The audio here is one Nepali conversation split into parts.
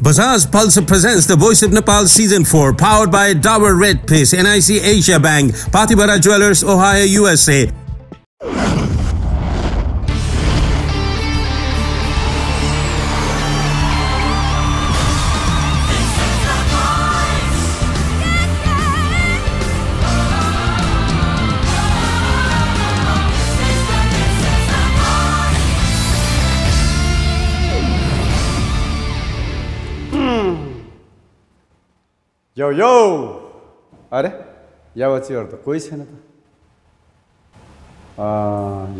Bajaj Pulse presents The Voice of Nepal Season 4, powered by Dower Red Pace, NIC Asia Bank, Patibara Jewelers, Ohio, USA. यो अरे यावचीहरू त कोही छैन त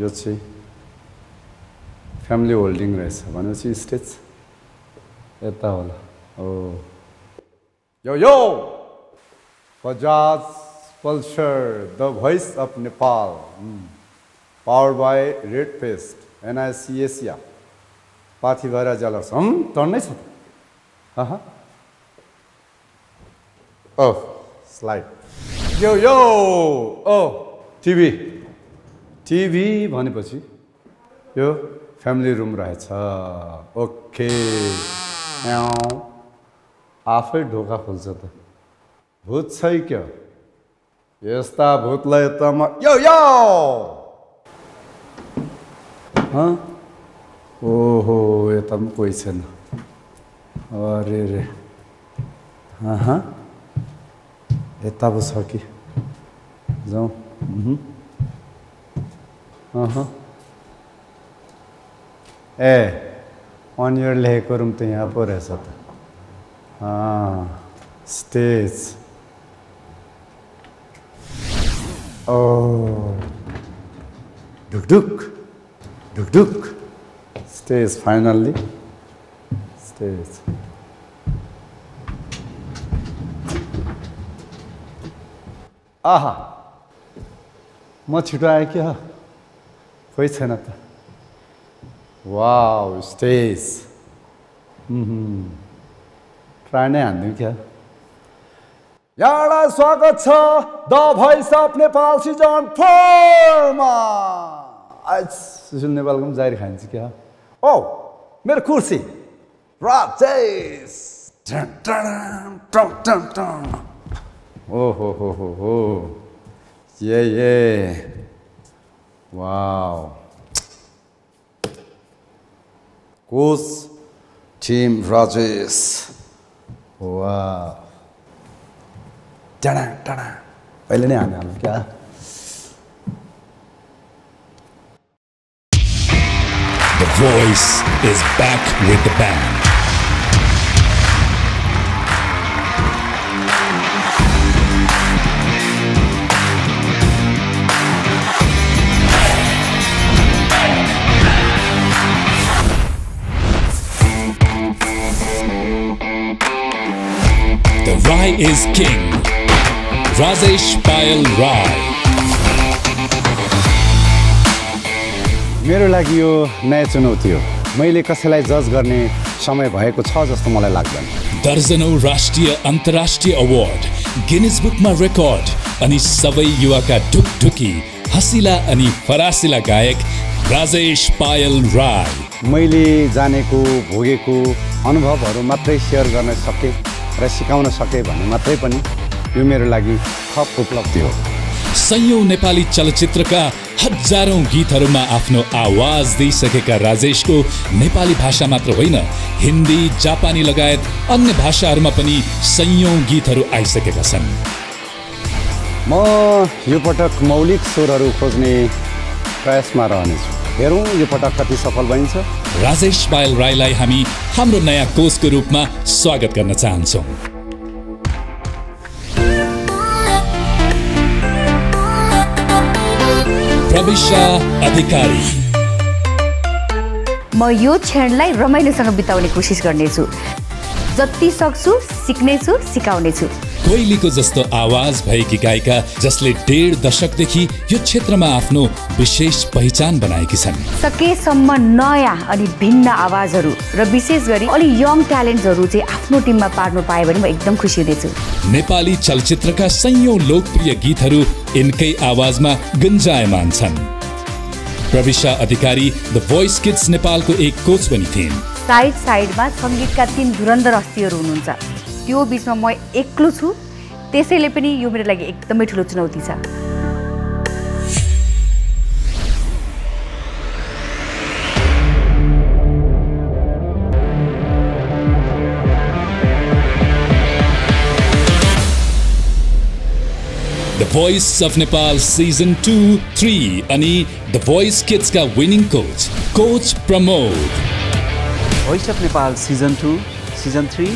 यो चाहिँ फ्यामिली होल्डिङ रहेछ भनेपछि स्टेज यता होला हो यो यो Bajaj Pulsar the Voice of Nepal power by Red Paste NIC Asia पाथी भएर जलर्स हम टर्नै छ Oh, slide. यो यो ओ टिभी टिभी भनेपछि यो फ्यामिली रुम रहेछ। ओके आफै ढोका खोल्छ त। भूत छै क्या? यस्ता भूतलाई त म यो यो ओहो यता पनि कोही छैन। अरे रे अँ यता पो छ कि जाउँ mhm. अहँ। ए अनियर लेखेको रुम त यहाँ पो रहेछ त अँ, स्टेज ओ ढुकढुक ढुकढुक स्टेज फाइनल्ली स्टेज आहा। म छिटो आएँ क्या कोही छैन त। Wow stage. ट्राई नै हानिदिउँ क्या? यहाँलाई स्वागत छ the Voice of Nepal season फोरमा। सुशील नेपालको पनि जारी खान्छ क्या? ओ मेरो कुर्सी। Rajesh. Oh, ho, ho, ho, ho. Yeah, yeah. Wow. Coach Team Rajesh. Wow. टाढा टाढा अहिले नै हामी हाल्नु क्या The voice is back with the band. Rai is king. Rajesh Payal Rai. मेरो लागि यो नयाँ चुनौती हो मैले कसैलाई जज गर्ने समय भएको छ जस्तो मलाई लाग्दैन दर्जनौं राष्ट्रिय अन्तर्राष्ट्रिय अवार्ड गिनिज बुकमा रेकर्ड अनि सबै युवाका ढुकढुकी हँसिला अनि फरासिला गायक राजेश पायल राय मैले जानेको भोगेको अनुभवहरू मात्रै सेयर गर्न सकेँ र सिकाउन सकेँ भन्ने मात्रै पनि यो मेरो लागि थप उपलब्धि हो। सयौं नेपाली चलचित्रका हजारौं गीतहरूमा आफ्नो आवाज दिइसकेका राजेशको नेपाली भाषा मात्र होइन हिन्दी जापानी लगायत अन्य भाषाहरूमा पनि सयौं गीतहरू आइसकेका छन्। म यो पटक मौलिक स्वरहरू खोज्ने प्रयासमा रहनेछु। हेरौँ यो पटक कति सफल बनिन्छ राजेश पायल राईलाई हामी हाम्रो नयाँ कोचको रूपमा स्वागत गर्न चाहन्छौँ। प्रविशा अधिकारी। म यो क्षणलाई रमाइलोसँग बिताउने कोसिस गर्नेछु। जति सक्छु सिक्नेछु सिकाउनेछु। कोइलीको जस्तो आवाज भएकी गायिका जसले डेढ दशकदेखि यो क्षेत्रमा आफ्नो विशेष पहिचान बनाएकी छन्। सकेसम्म नयाँ अनि भिन्न आवाजहरू र विशेष गरी अलि यङ ट्यालेन्ट्सहरू चाहिँ आफ्नो टिममा पार्नु पाएँ भने म एकदम खुसी हुनेछु नेपाली चलचित्रका सयौं लोकप्रिय गीतहरू यिनकै आवाजमा गुन्जायमान छन्। Prabisha Adhikari the Voice Kids नेपालको एक कोच पनि थिइन्। साइड साइडमा सङ्गीतका तिन धुरन्धर हस्तीहरू हुनुहुन्छ। त्यो बिचमा म एक्लो छु। त्यसैले पनि यो मेरो लागि एकदमै ठुलो चुनौती छ। The Voice of Nepal season two three अनि the voice किड्सका winning coach coach Pramod Voice of Nepal season two season three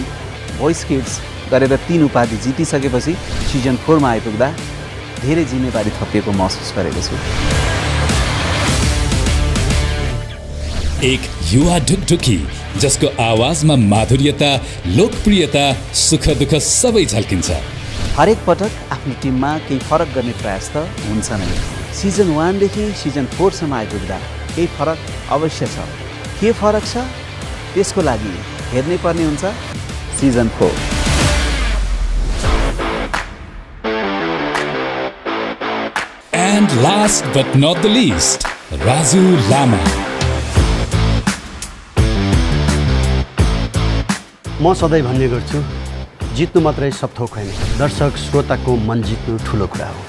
Voice Kids गरेर तिन उपाधि जितिसकेपछि सिजन फोरमा आइपुग्दा धेरै जिम्मेवारी थपिएको महसुस गरेको छु। एक युवा ढुकढुकी जसको आवाजमा माधुर्यता लोकप्रियता सुख दुःख सबै झल्किन्छ। हरेक पटक आफ्नो टिममा केही फरक गर्ने प्रयास त हुन्छ नै। सिजन वानदेखि सिजन फोरसम्म आइपुग्दा केही फरक अवश्य छ। के फरक छ? त्यसको लागि हेर्नै पर्ने हुन्छ। Season four and last but not the least Raju Lama म सधैँ भन्ने गर्छु जित्नु मात्रै सब थोक होइन। दर्शक श्रोताको मन जित्नु ठुलो कुरा हो।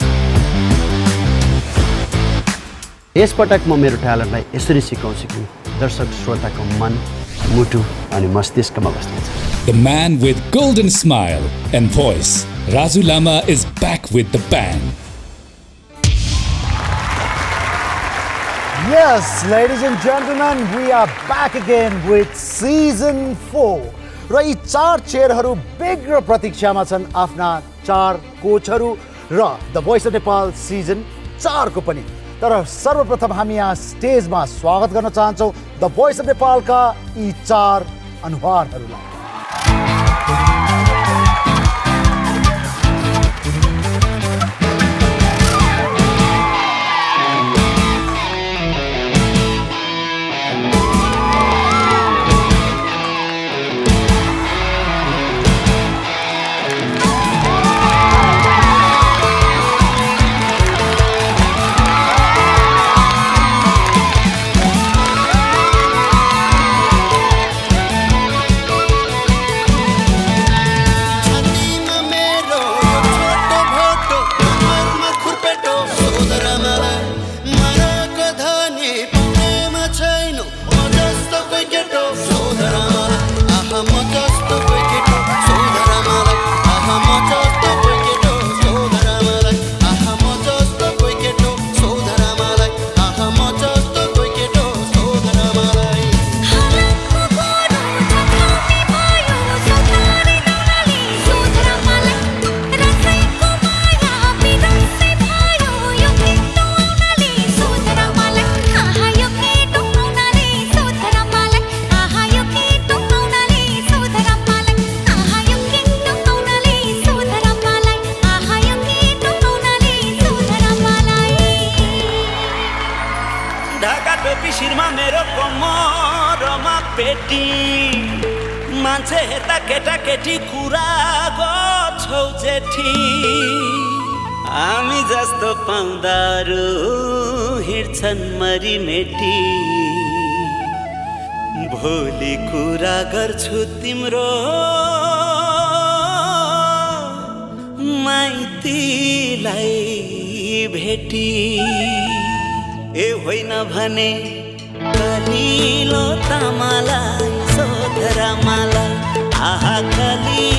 यसपटक म मेरो ट्यालेन्टलाई यसरी सिकाउँछु कि दर्शक श्रोताको मन मुटु अनि मस्तिष्कमा बस्नेछ। The man with golden smile and voice, Raju Lama is back with the bang. Yes, ladies and gentlemen, we are back again with season 4. र यी चार चेयरहरू बेग्र प्रतीक्षामा छन् आफ्ना चार कोचहरू र the Voice of Nepal season चारको पनि तर सर्वप्रथम हामी यहाँ स्टेजमा स्वागत गर्न चाहन्छौँ द भोइस अफ नेपालका यी चार अनुहारहरूलाई जस्तो पाउँदाहरू हिँड्छन् मरिमेटी। भोलि कुरा गर्छु तिम्रो माइतीलाई भेटी। ए होइन भने कलिलो तामालाई सोधरा माला आहा कलिलो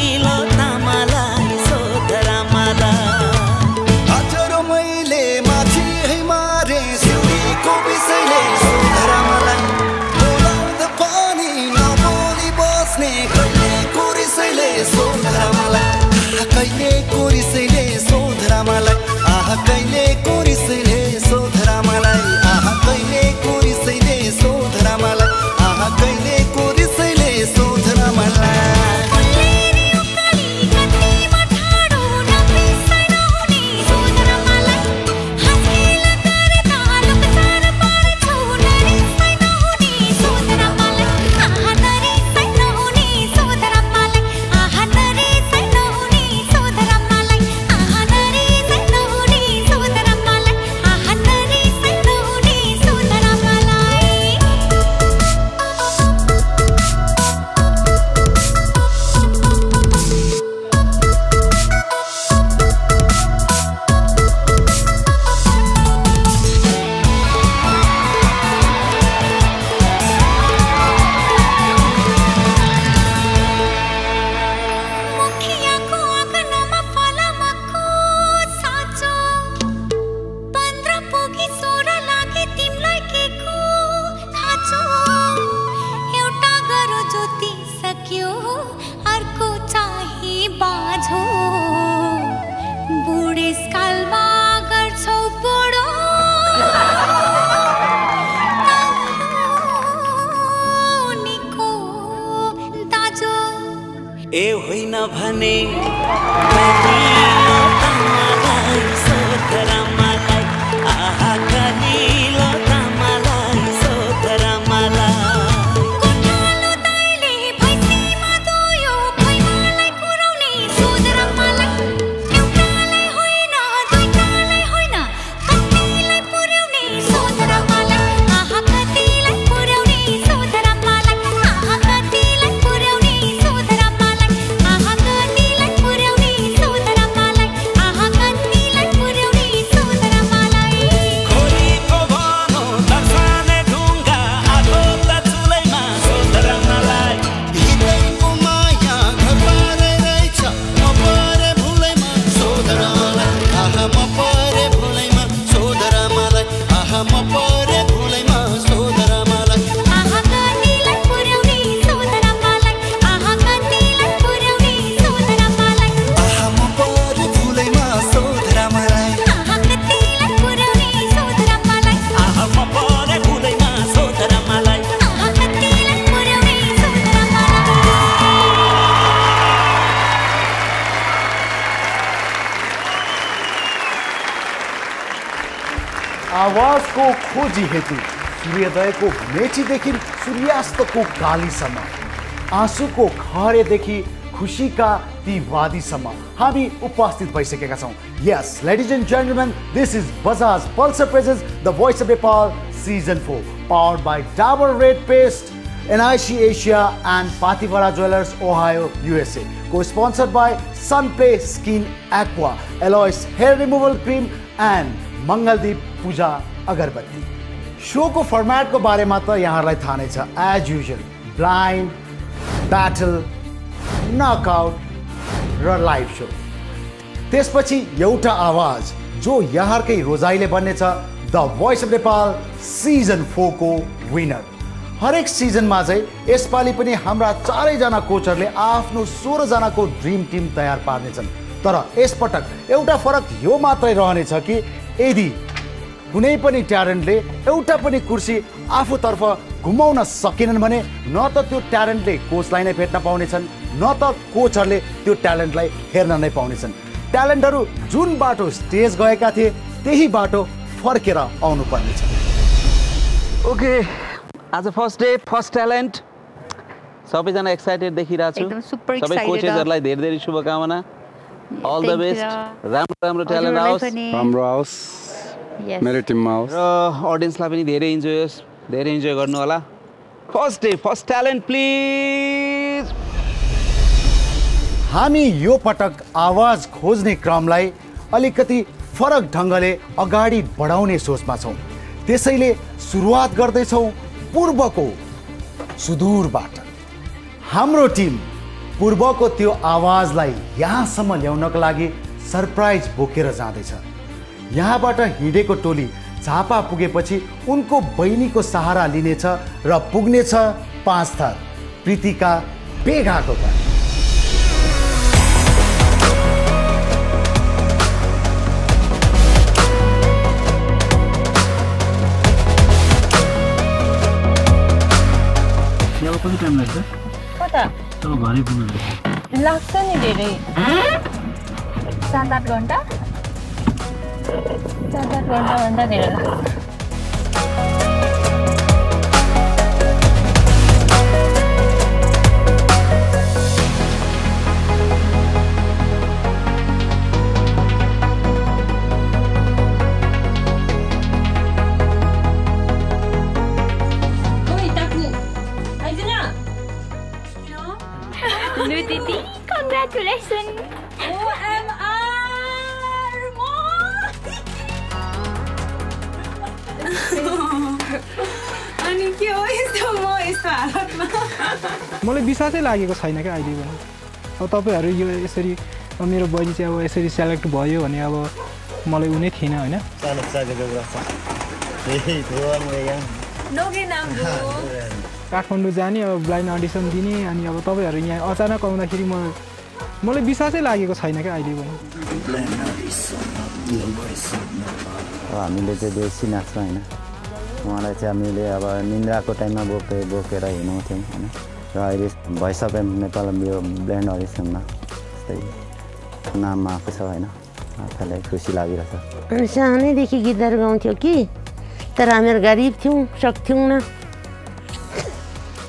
सूर्योदयको मेचीदेखि सूर्यास्तको गालीसम्म आँसुको खरेदेखि खुसीका ती वादीसम्म हामी उपस्थित भइसकेका छौँ यस ladies and gentlemen this is Bajaj Pulsar presents the Voice of Nepal season four powered by Dabur Red Paste NIC Asia and Patibara Jewelers, Ohio, USA. Co-sponsored by Sunplay Skin Aqua, Elois Hair Removal Cream and Mangaldeep Puja अगरबत्ती सोको फर्मेटको बारेमा त यहाँहरूलाई थाहा नै छ। As usual blind battle knockout र लाइभ सो त्यसपछि एउटा आवाज जो यहाँकै रोजाइले बन्नेछ the Voice of Nepal season फोरको winner हरेक सिजनमा चाहिँ यसपालि पनि हाम्रा चारैजना कोचहरूले आफ्नो सोह्रजनाको ड्रिम टिम तयार पार्नेछन्। तर यसपटक एउटा फरक यो मात्रै रहनेछ कि यदि कुनै पनि ट्यालेन्टले एउटा पनि कुर्सी आफूतर्फ घुमाउन सकेनन् भने न त त्यो ट्यालेन्टले कोचलाई नै भेट्न पाउनेछन् न त कोचहरूले त्यो ट्यालेन्टलाई हेर्न नै पाउनेछन् ट्यालेन्टहरू जुन बाटो स्टेज गएका थिए त्यही बाटो फर्केर आउनुपर्नेछ ओके आज फर्स्ट डे फर्स्ट ट्यालेन्ट सबैजना एक्साइटेड देखिरहेको छु सबै. कोचेसहरूलाई धेरै धेरै शुभकामना अल द. बेस्ट राम्रो राम्रो ट्यालेन्ट आओस्। राम्रो आओस्. मेरो टिममा आओस् र अडियन्सलाई पनि धेरै इन्जोय होस् धेरै इन्जोय गर्नु होला। First day first talent please हामी यो पटक आवाज खोज्ने क्रमलाई अलिकति फरक ढङ्गले अगाडि बढाउने सोचमा छौँ। त्यसैले सुरुवात गर्दैछौँ पूर्वको सुदूरबाट। हाम्रो टिम पूर्वको त्यो आवाजलाई यहाँसम्म ल्याउनको लागि सरप्राइज बोकेर जाँदैछ। यहाँबाट हिँडेको टोली झापा पुगेपछि उनको बहिनीको सहारा लिनेछ र पुग्नेछ पाँच थर प्रीतिका बेघाको घर। कति टाइम लाग्छ? कता? तब घरै पुग्नु लाग्छ नि धेरै। सात आठ घन्टा। सात आठ घन्टाभन्दा धेरै लाग्छ अनि के हो यस्तो म यस्तो हालतमा? मलाई विश्वासै लागेको छैन क्या अहिले पनि। अब तपाईँहरू यो यसरी मेरो बहिनी चाहिँ अब यसरी सेलेक्ट भयो भने अब मलाई उनी थिएन होइन। नोगे नाम काठमाडौँ जाने अब ब्लाइन्ड अडिसन दिने अनि अब तपाईँहरू यहाँ अचानक आउँदाखेरि म मलाई विश्वासै लागेको छैन क्या अहिले पनि। हामीले चाहिँ बेसी नाच्छौँ होइन। उहाँलाई चाहिँ हामीले अब निन्द्राको टाइममा बोके बोकेर हिँडाउँथ्यौँ होइन। र अहिले भोइस अफ नेपाल यो ब्ल्यान्ड अडिसनमा जस्तै नाममा आएको छ होइन। आफैलाई खुसी लागिरहेछ। सानैदेखि गीतहरू गाउँथ्यो कि तर हामीहरू गरिब थियौँ सक्थ्यौँ न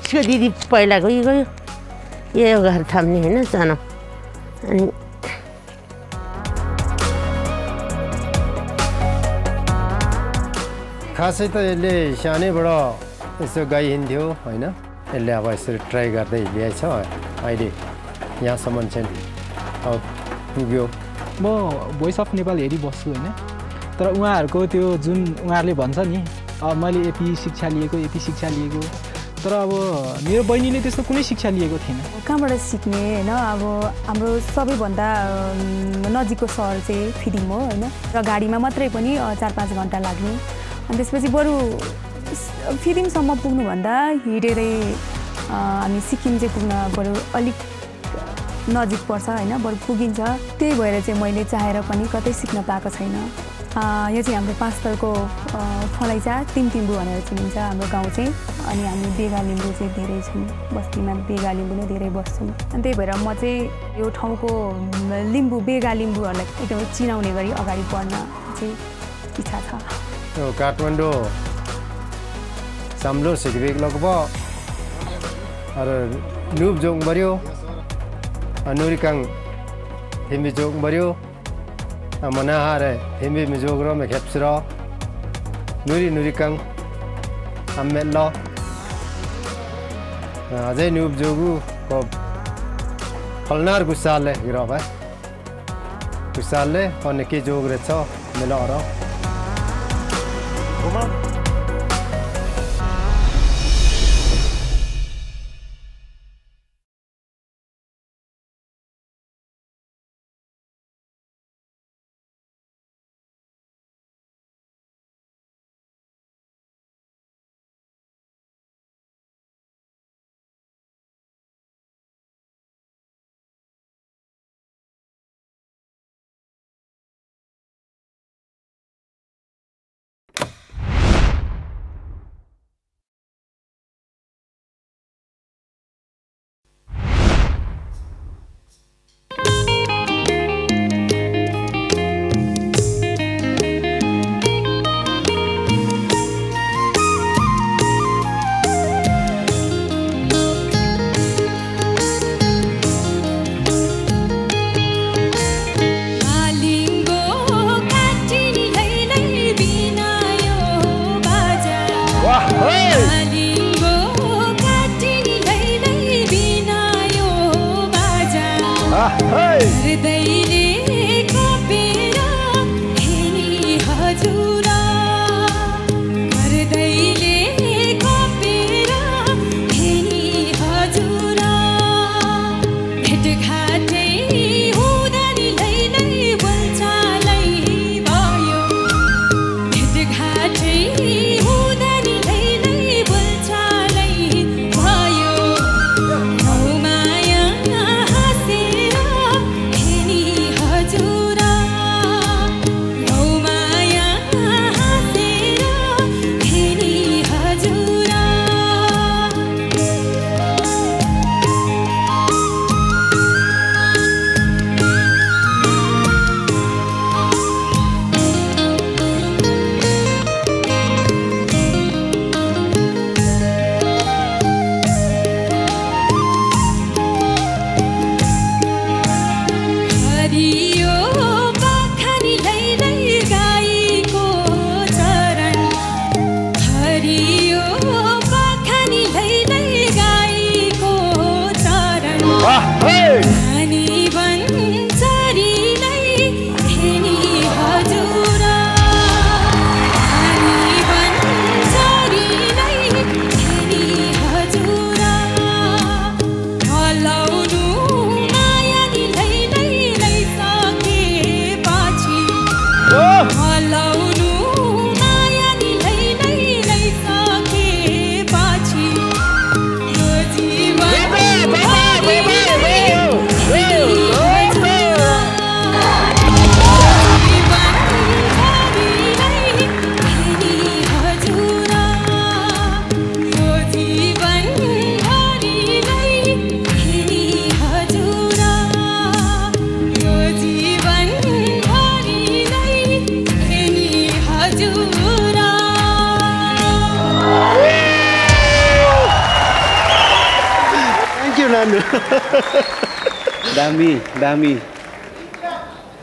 उसको दिदी पहिला गयो गयो यो घर थाम्ने होइन सानो। अनि खासै त यसले सानैबाट यसो गाइहिँड्थ्यो होइन? यसले अब यसरी ट्राई गर्दै ल्याएछ अहिले यहाँसम्म चाहिँ अब पुग्यो। म भोइस अफ नेपाल हेरिबस्छु होइन? तर उहाँहरूको त्यो जुन उहाँहरूले भन्छ नि मैले यति शिक्षा लिएको यति शिक्षा लिएको तर अब मेरो बहिनीले त्यस्तो कुनै शिक्षा लिएको थिएन। कहाँबाट सिक्ने होइन? अब हाम्रो सबैभन्दा नजिकको सहर चाहिँ फिदिङ हो होइन? र गाडीमा मात्रै पनि चार पाँच घन्टा लाग्ने। अनि त्यसपछि बरु फिदिङसम्म पुग्नुभन्दा हिँडेरै हामी सिक्किम चाहिँ पुग्न बरु अलिक नजिक पर्छ होइन? बरु पुगिन्छ। त्यही भएर चाहिँ मैले चाहेर पनि कतै सिक्न पाएको छैन। यो चाहिँ हाम्रो अ, फलैचा तिमतिम्बु भनेर चिनिन्छ हाम्रो गाउँ चाहिँ। अनि हामी बेगा लिम्बू चाहिँ धेरै छौँ बस्तीमा बेगा लिम्बू नै धेरै बस्छौँ। अनि त्यही भएर म चाहिँ यो ठाउँको लिम्बू बेगा लिम्बूहरूलाई एकदमै चिनाउने गरी अगाडि बढ्न चाहिँ इच्छा छ। काठमाडौँ साम्लो सिक्वेक लगभग और नूब जोंग बरियो अनुरिकंग हिम्बी जोंग बरियो मनाहार हिम्बी मिजोग्रो में खेप्सरो नुरी नुरिकंग अम्मेलो अझै नुब जोगु को फलनार गुस्साले गिरो भाइ गुस्साले अनि के जोग रहेछ मेलो अर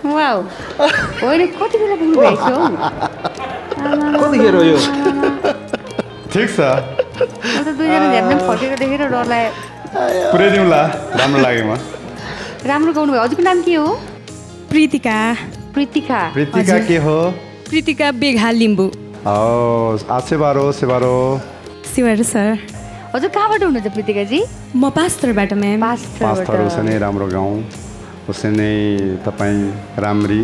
वाउ होइन कति बेला पुग्नु भएको थियो कतिखेर यो ठिक छ फर्केको देखेर डर लाग्यो पुऱ्याइदिउँला राम्रो लाग्यो म राम्रो गाउनु भयो हजुरको नाम के हो प्रीतिका प्रीतिका प्रीतिका के हो प्रीतिका बेघा लिम्बू आ सेवारो सेवारो सर हजुर कहाँबाट हुनुहुन्छ प्रीतिकाजी म पास्टरबाट म्याम पाँच उसै नै राम्रो गाउँ उसै नै तपाईँ राम्री।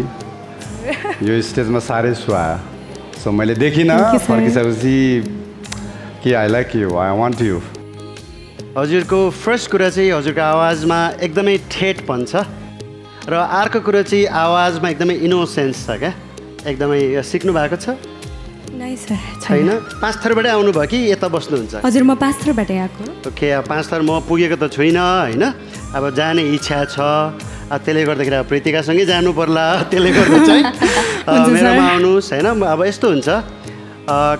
यो स्टेजमा साह्रै सुहायो सो मैले देखिनँ. फर्किसकेपछि के I like you I want you हजुरको फर्स्ट कुरा चाहिँ हजुरको आवाजमा एकदमै ठेटपन छ र अर्को कुरो चाहिँ आवाजमा एकदमै इनोसेन्स छ क्या? एकदमै सिक्नु भएको छ? नाइ सर छैन? पाँच थरबाटै आउनुभयो कि यता बस्नुहुन्छ? हजुर म पास्टरबाटै आएको। ओके अब पाँच थर म पुगेको त छुइनँ होइन? अब जाने इच्छा छ त्यसले गर्दाखेरि अब प्रीतिकासँगै जानु पर्ला त्यसले गर्दा चाहिँ मेरोमा। आउनुहोस् होइन? अब यस्तो हुन्छ।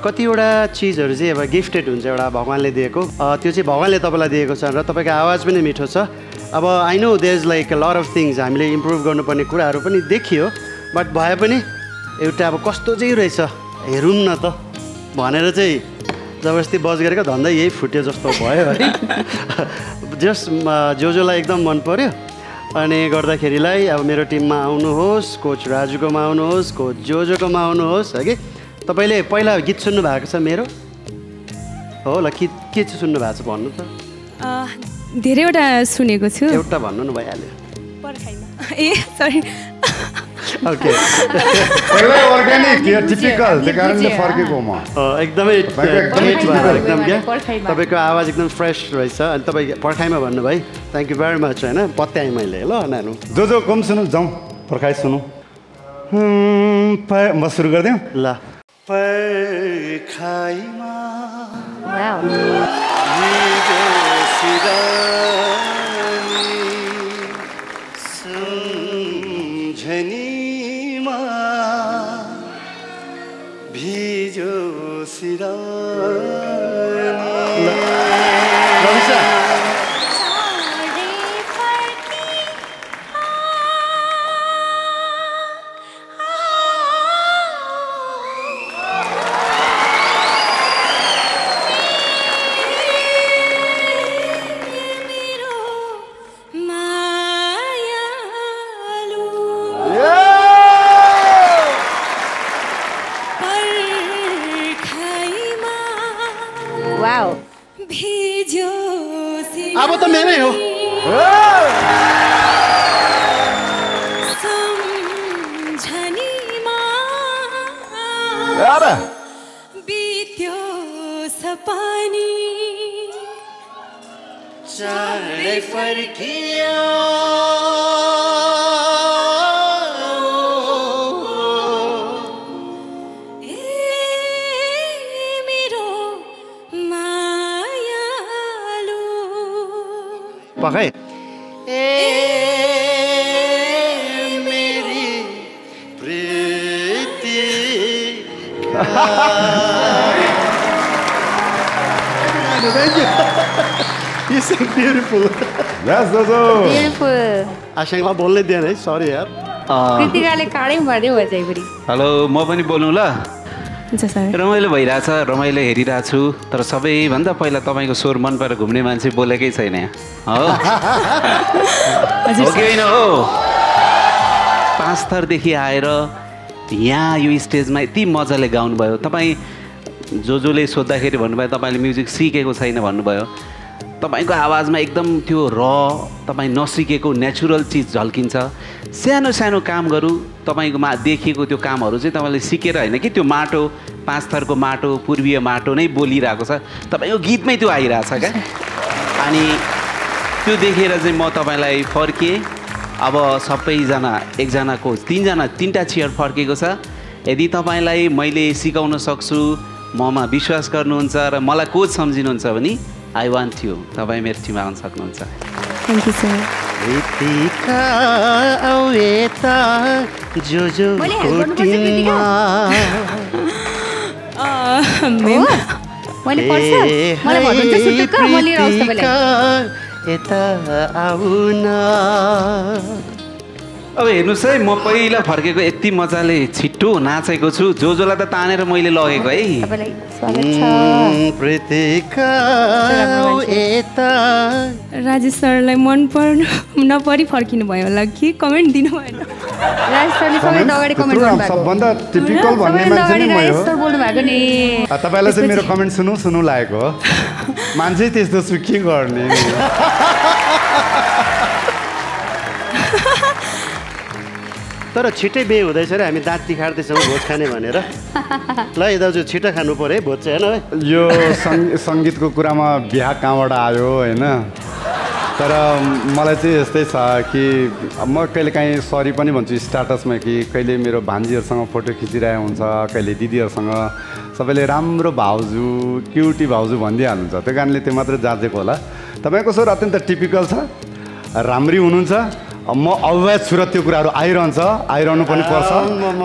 कतिवटा चिजहरू चाहिँ अब गिफ्टेड हुन्छ एउटा भगवान्ले दिएको। त्यो चाहिँ भगवान्ले तपाईँलाई दिएको छ र तपाईँको आवाज पनि मिठो छ। अब I know there is like lot of things हामीले इम्प्रुभ गर्नुपर्ने कुराहरू पनि देखियो। बट भए पनि एउटा अब कस्तो चाहिँ रहेछ? हेरौँ न त। भनेर चाहिँ जबरजस्ती बज गरेको धन्दा यही फुट्यो जस्तो भयो है। जस जो जोलाई एकदम मन पर्यो। अनि गर्दाखेरिलाई अब मेरो टिममा आउनुहोस् कोच राजुकोमा आउनुहोस् कोच जोजोकोमा आउनुहोस् है कि? तपाईँले पहिला गीत सुन्नु भएको छ मेरो? हो ल के के चाहिँ सुन्नु भएको छ भन्नु त। धेरैवटा सुनेको छु। एउटा भन्नु न भइहाल्यो। ए सरी ओके पहिल्यै अर्ग्यानिक यो टिपिकल त्यो कारणले फर्केको म अ, एकदमै तपाईँको एकदमै एकदमै। एकदम क्या। तपाईँको आवाज एकदम फ्रेस रहेछ अनि तपाईँ पर्खाइमा भन्नुभयो थ्याङ्क यू भेरी मच होइन पत्याएँ मैले ल नानु जो जो कम सुनौ जाउँ पर्खाइ सुनौ म सुरु गरिदिउँ ल पर्खाइमा वाउ त मेरै हो बित्यो सपानी चाँडै फर्किया पखाइ ए मेरी Priti Thank you. You sing beautiful. Yes, Zozo. Beautiful आशङ्कलाई बोल्नै दिएन है सरी यार कृतिकाले काँडै हो चाहिँ फेरि हेलो म पनि बोल्नु ल रमाइलो भइरहेछ रमाइलो हेरिरहेको छु तर सबैभन्दा पहिला तपाईँको स्वर मन परेर घुम्ने मान्छे बोलेकै छैन। यहाँ हो? हो कि होइन हो? पाँच थरदेखि आएर यहाँ यो स्टेजमा यति मजाले गाउनुभयो। तपाईँ जो जसले सोद्धाखेरि भन्नुभयो तपाईँले म्युजिक सिकेको छैन भन्नुभयो। तपाईँको आवाजमा एकदम त्यो र तपाईँ नसिकेको नेचुरल चिज झल्किन्छ। सानो सानो कामहरू तपाईँकोमा देखिएको त्यो कामहरू चाहिँ तपाईँले सिकेर होइन कि त्यो माटो पाँच थरको माटो पूर्वीय माटो नै बोलिरहेको छ। तपाईँको गीतमै त्यो आइरहेछ क्या। अनि त्यो देखेर चाहिँ म तपाईँलाई फर्केँ। अब सबैजना एकजनाको तिनजना तिनवटा चेयर फर्केको छ। यदि तपाईँलाई मैले सिकाउन सक्छु ममा विश्वास गर्नुहुन्छ र मलाई कोच सम्झिनुहुन्छ भने आई वान्ट यु तपाईँ मेरो टिममा आउन सक्नुहुन्छ। थ्याङ्क यू सर प्रीतिका औ यता जो जो मैले help गर्नुपर्छ कृतिका? मेम मैले पर्छ। मलाई भन्नुहुन्छ सुटुक्क म लिएर आउँछु तपाईँलाई। यता आउन। अब हेर्नुहोस् है म पहिला फर्केको यति मजाले छिट्टो नाचेको छु। जो जोलाई त तानेर मैले लगेको है। राजेश सरलाई मन पर्नु नपरी फर्किनु भयो होला। कि कमेन्ट दिनु भएन राजेश सरले सबैभन्दा अगाडि कमेन्ट यत्रो गर्नुभएको। सबभन्दा टिपिकल भन्ने सबैभन्दा मान्छे अगाडि नै मै राजेश हो सर बोल्नु भएको नि। आ, तपाईँलाई चाहिँ मेरो कमेन्ट सुनौ सुनौ लागेको। हो मान्छे त्यस्तो छु के गर्ने तर छिट्टै बे हुँदैछ र हामी दाँत तिखार्दैछौँ भोज खाने भनेर। ल है दाजु छिटो खानु पऱ्यो है भोज चाहिँ होइन यो सङ् सङ्गीतको कुरामा बिहा कहाँबाट आयो होइन? तर मलाई चाहिँ यस्तै छ कि म कहिले काहीँ सरी पनि भन्छु स्टाटसमा कि कहिले मेरो भान्जीहरूसँग फोटो खिचिरहेको हुन्छ कहिले दिदीहरूसँग। सबैले राम्रो भाउजू क्युटी भाउजू भनिदिइहाल्नुहुन्छ। त्यो कारणले त्यो मात्रै जाँचेको होला। तपाईँको स्वर अत्यन्त टिपिकल छ राम्री हुनुहुन्छ। म अवैध र त्यो कुराहरू आइरहन्छ आइरहनु पनि पर्छ।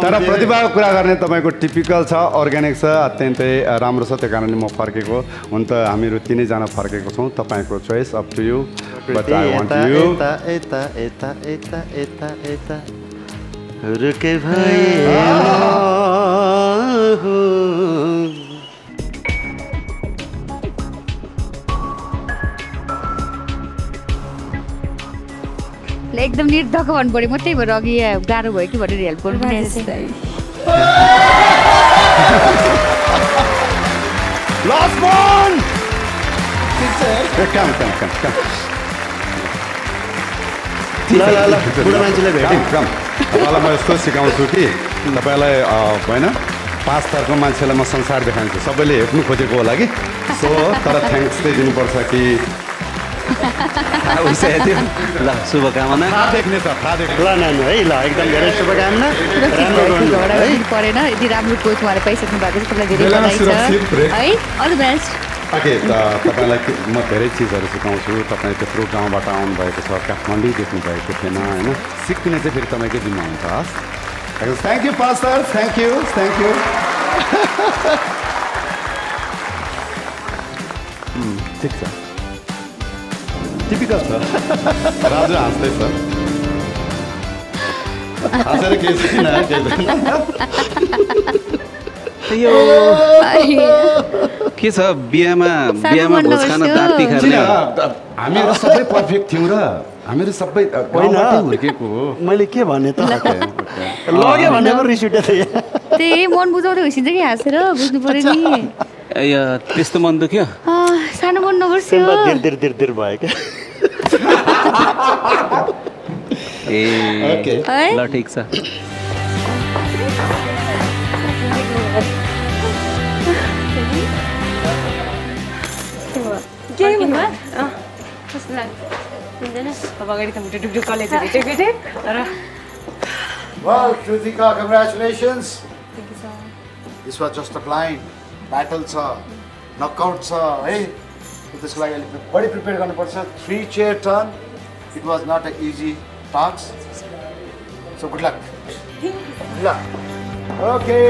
तर प्रतिभाको कुरा गर्ने तपाईँको टिपिकल छ अर्ग्यानिक छ अत्यन्तै राम्रो छ। त्यो कारणले म फर्केको। हुन त हामीहरू तिनैजना फर्केको छौँ। तपाईँको चोइस अप टु यु रुके भए एकदम निर्धक्क भन्नु पऱ्यो म त्यही भएर अघि गाह्रो भयो कि भनेर हेल्प गर्नु पनि लास्ट वन कम कम कम कम ल ल ल बुढो मान्छेलाई भेटौँ कम तपाईँलाई म यस्तो सिकाउँछु कि तपाईँलाई होइन पाँच थरको मान्छेलाई म संसार देखाउँछु सबैले हेप्नु खोजेको होला कि सो तर थ्याङ्क्स चाहिँ दिनुपर्छ कि उसै थियो ल शुभकामना ल नानु है ल एकदम धेरै शुभकामना परेन यदि राम्रो कोच उहाँले पाइसक्नु भएको छ तपाईँलाई धेरै बधाई छ। है अल द बेस्ट ओके त तपाईँलाई म धेरै चिजहरू सिकाउँछु तपाईँ त्यत्रो गाउँबाट आउनुभएको छ काठमाडौँ देख्नु भएको थिएन होइन सिक्ने चाहिँ फेरि तपाईँकै जिम्मा हुन्छ हस् thank you pastor thank you thank you ठिक छ टिपिकल छ राजु हाँस्दैछ हाँसेर केही छैन यो के छ बिहामा बिहामा भोज खान दाँत किन? हामीहरू सबै पर्फेक्ट थियौँ र हामीहरू सबै हुर्केको हो मैले के भने त लग्यो भनेको रिस उठ्यो त यहाँ त्यही मन बुझाउँदै होइसिन्छ कि हाँसेर बुझ्नु पऱ्यो नि ए, त्यस्तो मन दुख्यो सानो मन नबर्स्यो भयो क्या ए है? ल ठिक छ के भन्नुभयो कस्तो लाग्यो अब अगाडि त मुटु डुब्डु कलेजहरू टेकेटे तर Well, Kritika, congratulations. This was just a blind battle छ नकआउट छ है त्यसको लागि अलिक बढी प्रिपेयर गर्नुपर्छ। Three chair turn it was not a easy task so good luck ल ओके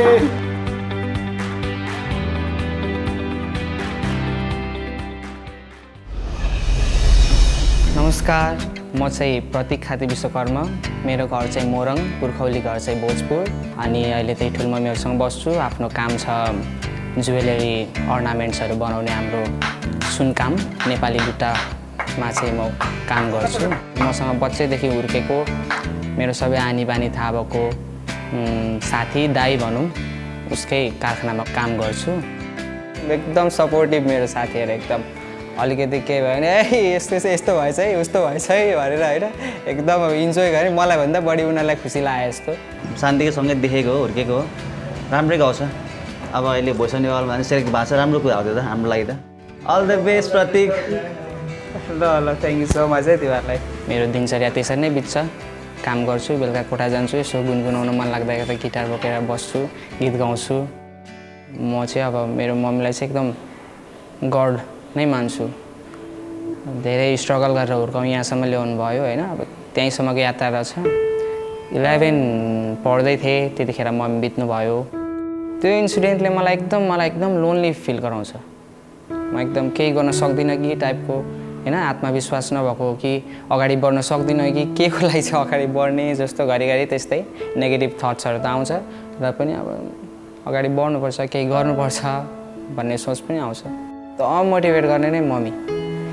नमस्कार म चाहिँ प्रतीक खाती विश्वकर्म। मेरो घर चाहिँ मोरङ पुर्खौली घर चाहिँ भोजपुर। अनि अहिले चाहिँ ठुलमम्मीहरूसँग बस्छु। आफ्नो काम छ जुवेलरी अर्नामेन्ट्सहरू बनाउने हाम्रो सुनकाम। नेपाली बुट्टामा चाहिँ म काम गर्छु। मसँग बच्चैदेखि हुर्केको मेरो सबै आनी बानी थाहा भएको साथी दाई भनौँ उसकै कारखानामा काम गर्छु। एकदम सपोर्टिभ मेरो साथीहरू एकदम। अलिकति के भयो भने ए यस्तो चाहिँ यस्तो भएछ है उस्तो भएछ है भनेर होइन एकदम इन्जोय गरेँ। मलाई भन्दा बढी उनीहरूलाई खुसी लाग्यो यस्तो शान्तिको सङ्गीत देखेको हो हुर्केको हो। राम्रै गाउँछ। अब अहिले भोइस नेपालमा सेलेक्ट भएको छ राम्रो कुरा हो त्यो त हाम्रो लागि त। अल द बेस्ट प्रतीक ल ल थ्याङ्क यू सो मच है तिमीहरूलाई। मेरो दिनचर्या त्यसरी नै बित्छ। काम गर्छु बेलुका कोठा जान्छु यसो गुनगुनाउनु मन लाग्दा यता गिटार बोकेर बस्छु गीत गाउँछु। म चाहिँ अब मेरो मम्मीलाई चाहिँ एकदम गड नै मान्छु। धेरै स्ट्रगल गरेर हुर्काउँ यहाँसम्म ल्याउनु भयो होइन? अब त्यहीँसम्मको यात्रा रहेछ इलेभेन पढ्दै थिएँ त्यतिखेर मम्मी बित्नु भयो त्यो इन्सिडेन्टले मलाई एकदम मलाई एकदम लोन्ली फिल गराउँछ। म एकदम केही गर्न सक्दिनँ कि टाइपको होइन? आत्मविश्वास नभएको हो कि अगाडि बढ्न सक्दिनँ कि के को लागि चाहिँ अगाडि बढ्ने जस्तो घरिघरि त्यस्तै नेगेटिभ थट्सहरू त आउँछ। र पनि अब अगाडि बढ्नुपर्छ केही गर्नुपर्छ भन्ने सोच पनि आउँछ। त अमोटिभेट गर्ने नै मम्मी।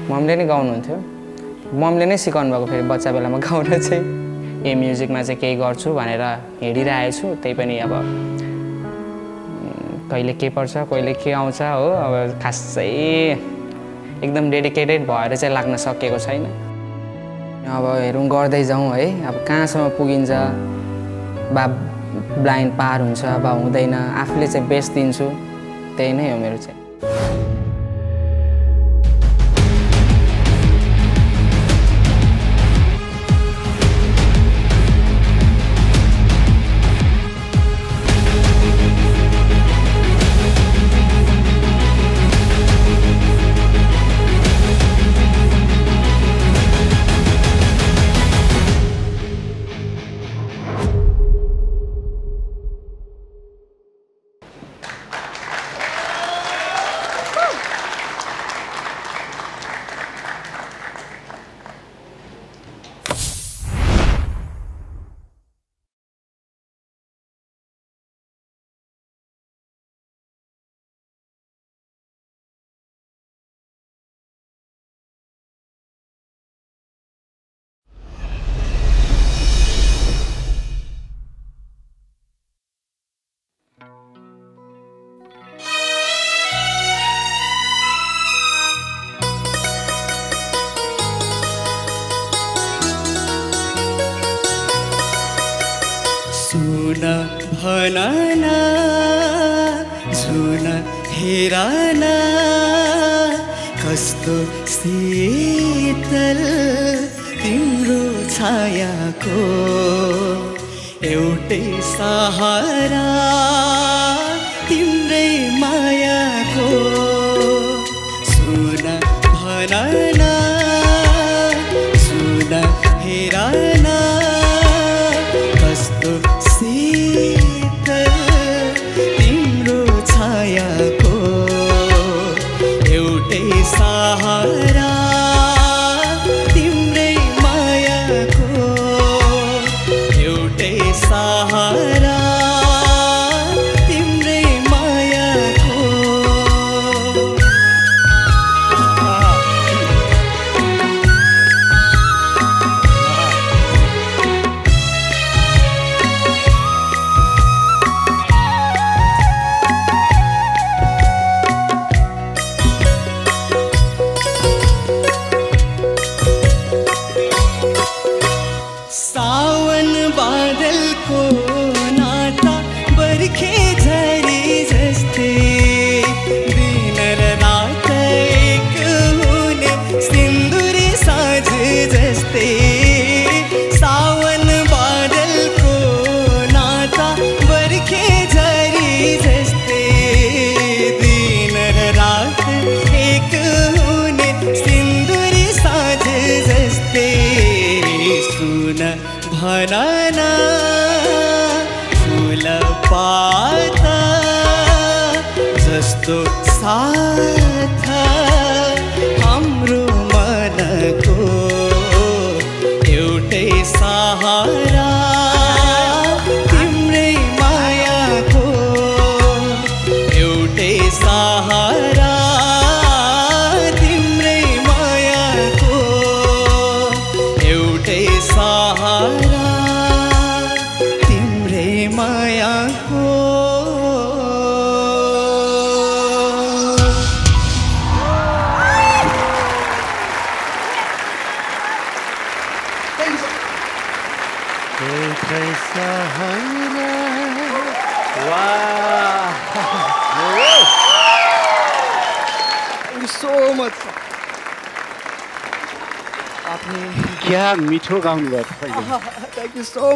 मम्मीले नै गाउनुहुन्थ्यो। मम्मीले नै सिकाउनु भएको फेरि बच्चा बेलामा गाउन चाहिँ। ए म्युजिकमा चाहिँ केही गर्छु भनेर हिँडिरहेको छु त्यही पनि अब कहिले के पर्छ कहिले के आउँछ हो अब खासै एकदम डेडिकेटेड भएर चाहिँ लाग्न सकेको छैन। अब हेरौँ गर्दै जाउँ है अब कहाँसम्म पुगिन्छ बा ब्लाइन्ड पार हुन्छ बा हुँदैन आफूले चाहिँ बेस्ट दिन्छु त्यही नै हो मेरो चाहिँ।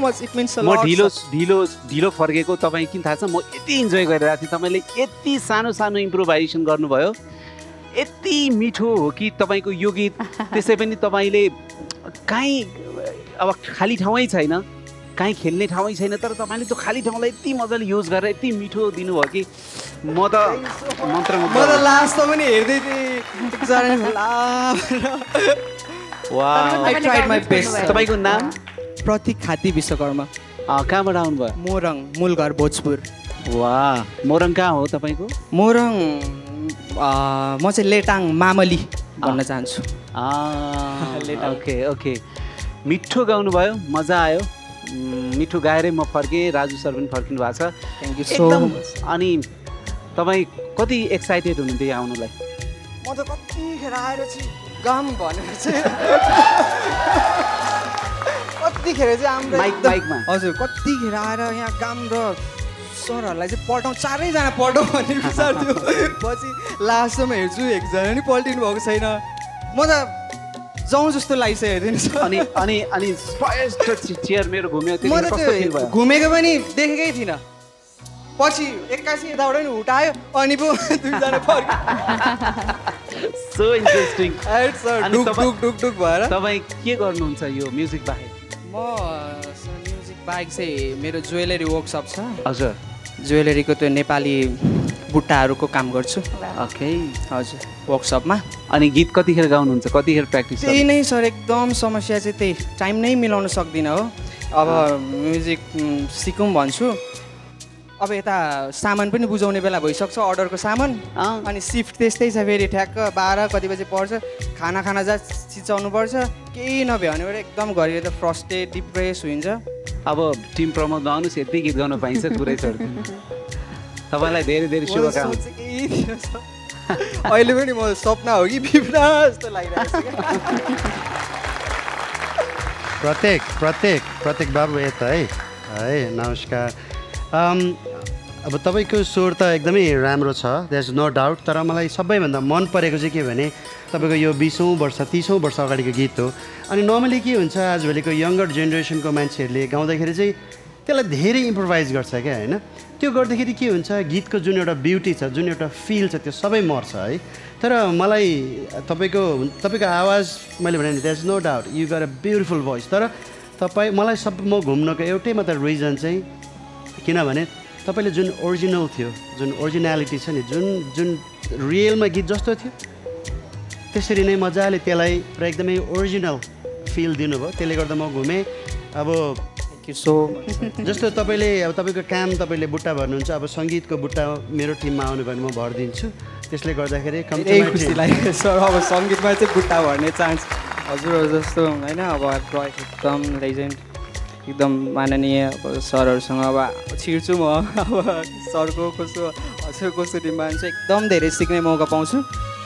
It means a म. ढिलो. ढिलो ढिलो फर्केको तपाईँ किन थाहा छ? म यति इन्जोय गरिरहेको थिएँ। तपाईँले यति सानो सानो इम्प्रोभाइजेसन गर्नुभयो। यति मिठो हो कि तपाईँको यो गीत। त्यसै पनि तपाईँले काहीँ अब खाली ठाउँै छैन। काहीँ खेल्ने ठाउँै छैन तर तपाईँले त्यो खाली ठाउँलाई यति मजाले युज गरेर यति मिठो दिनुभयो कि म त मन्त्रमुग्ध म त लास्टमा पनि हेर्दै थिएँ। एकजनाले ला वाह आई ट्राइड माई बेस्ट तपाईँको नाम? प्रतीक खाती विश्वकर्मा। कहाँबाट आउनुभयो? मोरङ मूल घर भोजपुर। वाह मोरङ कहाँ हो तपाईँको? मोरङ अ, म चाहिँ लेटाङ मामली भन्न चाहन्छु। आ, ओके ओके। मिठो गाउनुभयो मजा आयो। मिठो गाएरै म फर्केँ राजु सर पनि फर्किनु भएको छ। थ्याङ्क यू सो एकदम मच अनि तपाईँ कति एक्साइटेड हुनुहुन्थ्यो यहाँ आउनुलाई? म त कतिखेर आएर चाहिँ गाम भनेर चाहिँ कतिखेर चाहिँ माइक- एकदम- माइकमा। हजुर कतिखेर आएर यहाँ गाम र सरहरूलाई चाहिँ पल्टाउँ चारैजना पल्टाउँ भन्ने विचार थियो। पछि लास्टसम्म हेर्छु एकजना नि पल्टिनु भएको छैन। म त जाउँ जस्तो लागिसकेको नि सर। अनि अनि अनि चेयर मेरो घुम्यो म त कस्तो फिल त्यो भयो? घुमेको पनि देखेकै थिइनँ। पछि एक्कासी यताबाट नि उठायो अनि पो दुईजना फर्क्यो। सो इन्ट्रेस्टिङ भएर। तपाईँ के गर्नुहुन्छ यो म्युजिक बाहेक? म सर म्युजिक बाहेक चाहिँ मेरो ज्वेलरी वर्कसप छ। हजुर। ज्वेलरीको त्यो नेपाली बुट्टाहरूको काम गर्छु। ओके। हजुर वर्कसपमा अनि गीत कतिखेर गाउनुहुन्छ? कतिखेर प्र्याक्टिस त्यही नै सर एकदम समस्या चाहिँ त्यही। टाइम नै मिलाउन सक्दिनँ हो। अब म्युजिक सिकौँ भन्छु। अब यता सामान पनि बुझाउने बेला भइसक्छ अर्डरको सामान। अनि सिफ्ट त्यस्तै छ फेरि ठ्याक्क बाह्र कति बजी पर्छ खाना खाना जा चिचाउनु पर्छ। केही नभ्यो भने पनि एकदम घरि त फ्रस्टेड डिप्रेस हुन्छ। अब टिम प्रमोदमा आउनुहोस् यति गीत गाउन पाइन्छ पुरै छ तपाईँलाई धेरै धेरै शुभकामना। अहिले पनि म सपना हो कि बिपना जस्तो लागिरहेको। प्रत्येक प्रत्येक प्रत्येक बाबु यता है। है नमस्कार। अब तपाईँको स्वर त एकदमै राम्रो छ द्याज नो डाउट तर मलाई सबैभन्दा मन परेको चाहिँ के भने तपाईँको यो बिसौँ वर्ष तिसौँ वर्ष अगाडिको गीत हो। अनि नर्मली के हुन्छ आजभोलिको यङ्गर जेनेरेसनको मान्छेहरूले गाउँदाखेरि चाहिँ त्यसलाई धेरै इम्प्रोभाइज गर्छ क्या होइन? त्यो गर्दाखेरि के हुन्छ गीतको जुन एउटा ब्युटी छ जुन एउटा फिल छ त्यो सबै मर्छ है। तर मलाई तपाईँको तपाईँको आवाज मैले भने that's no doubt you got a beautiful voice तर तपाईँ मलाई सब म घुम्नको एउटै मात्र रिजन चाहिँ किनभने तपाईँले जुन ओरिजिनल थियो जुन ओरिजिनालिटी छ नि जुन जुन रियलमा गीत जस्तो थियो त्यसरी नै मजाले त्यसलाई र एकदमै ओरिजिनल फिल दिनुभयो। त्यसले गर्दा म घुमेँ। अब सो जस्तो तपाईँले अब तपाईँको काम तपाईँले बुट्टा भर्नुहुन्छ अब सङ्गीतको बुट्टा मेरो टिममा आउनु भने म भरिदिन्छु। त्यसले गर्दाखेरि my खुसी. लाग्यो सर अब सङ्गीतमा चाहिँ बुट्टा भर्ने चान्स हजुरहरू जस्तो होइन अब एकदम लेजेन्ड एकदम माननीय सरहरूसँग अब छिर्छु म। अब सरको कस्तो हजुर कस्तो टिममा चाहिँ एकदम धेरै सिक्ने मौका पाउँछु।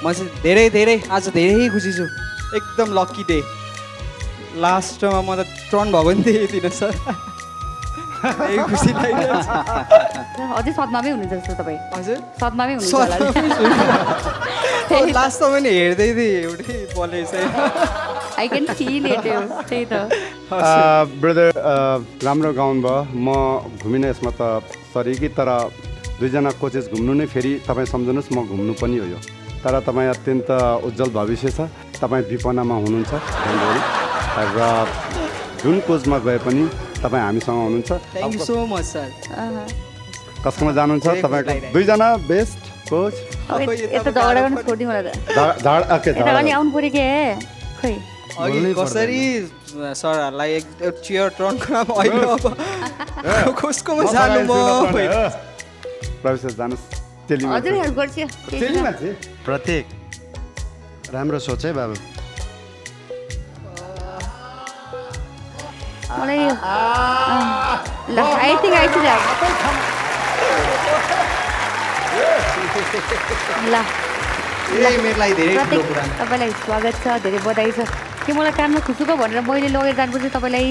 म चाहिँ धेरै धेरै आज धेरै खुसी छु। एकदम लक्की डे लास्टमा म त टर्न भएको नि त्यही थिइनँ सर। अझै सदमामै हुनुहुन्छ जस्तो तपाईँ हजुर सदमामै हुनुहुन्छ होला लास्टमा पनि हेर्दै थिएँ एउटै बोले चाहिँ आई क्यान फिल इट त्यही त ब्रदर राम्रो गाउनुभयो म घुमिनँ यसमा त सरी कि तर दुईजना कोचेस घुम्नु नै फेरि तपाईँ सम्झनुहोस् म घुम्नु पनि हो यो तर तपाईँ अत्यन्त उज्जवल भविष्य छ तपाईँ विपनामा हुनुहुन्छ र जुन कोचमा गए पनि तपाईँ हामीसँग हुनुहुन्छ? Thank you so much sir कसकोमा जानुहुन्छ? तपाईँको। दुईजना बेस्ट कोच? कसरी सरहरूलाई एक चेयर अहिले अब। कसकोमा जानु म? प्रत्येक राम्रो सोच है बाबु। मलाई ल आई थिङ्क आई थिङ्क ल तपाईँलाई स्वागत छ धेरै बधाई छ। कि मलाई काममा खुसुको भनेर मैले लगेर जानुपर्छ तपाईँलाई?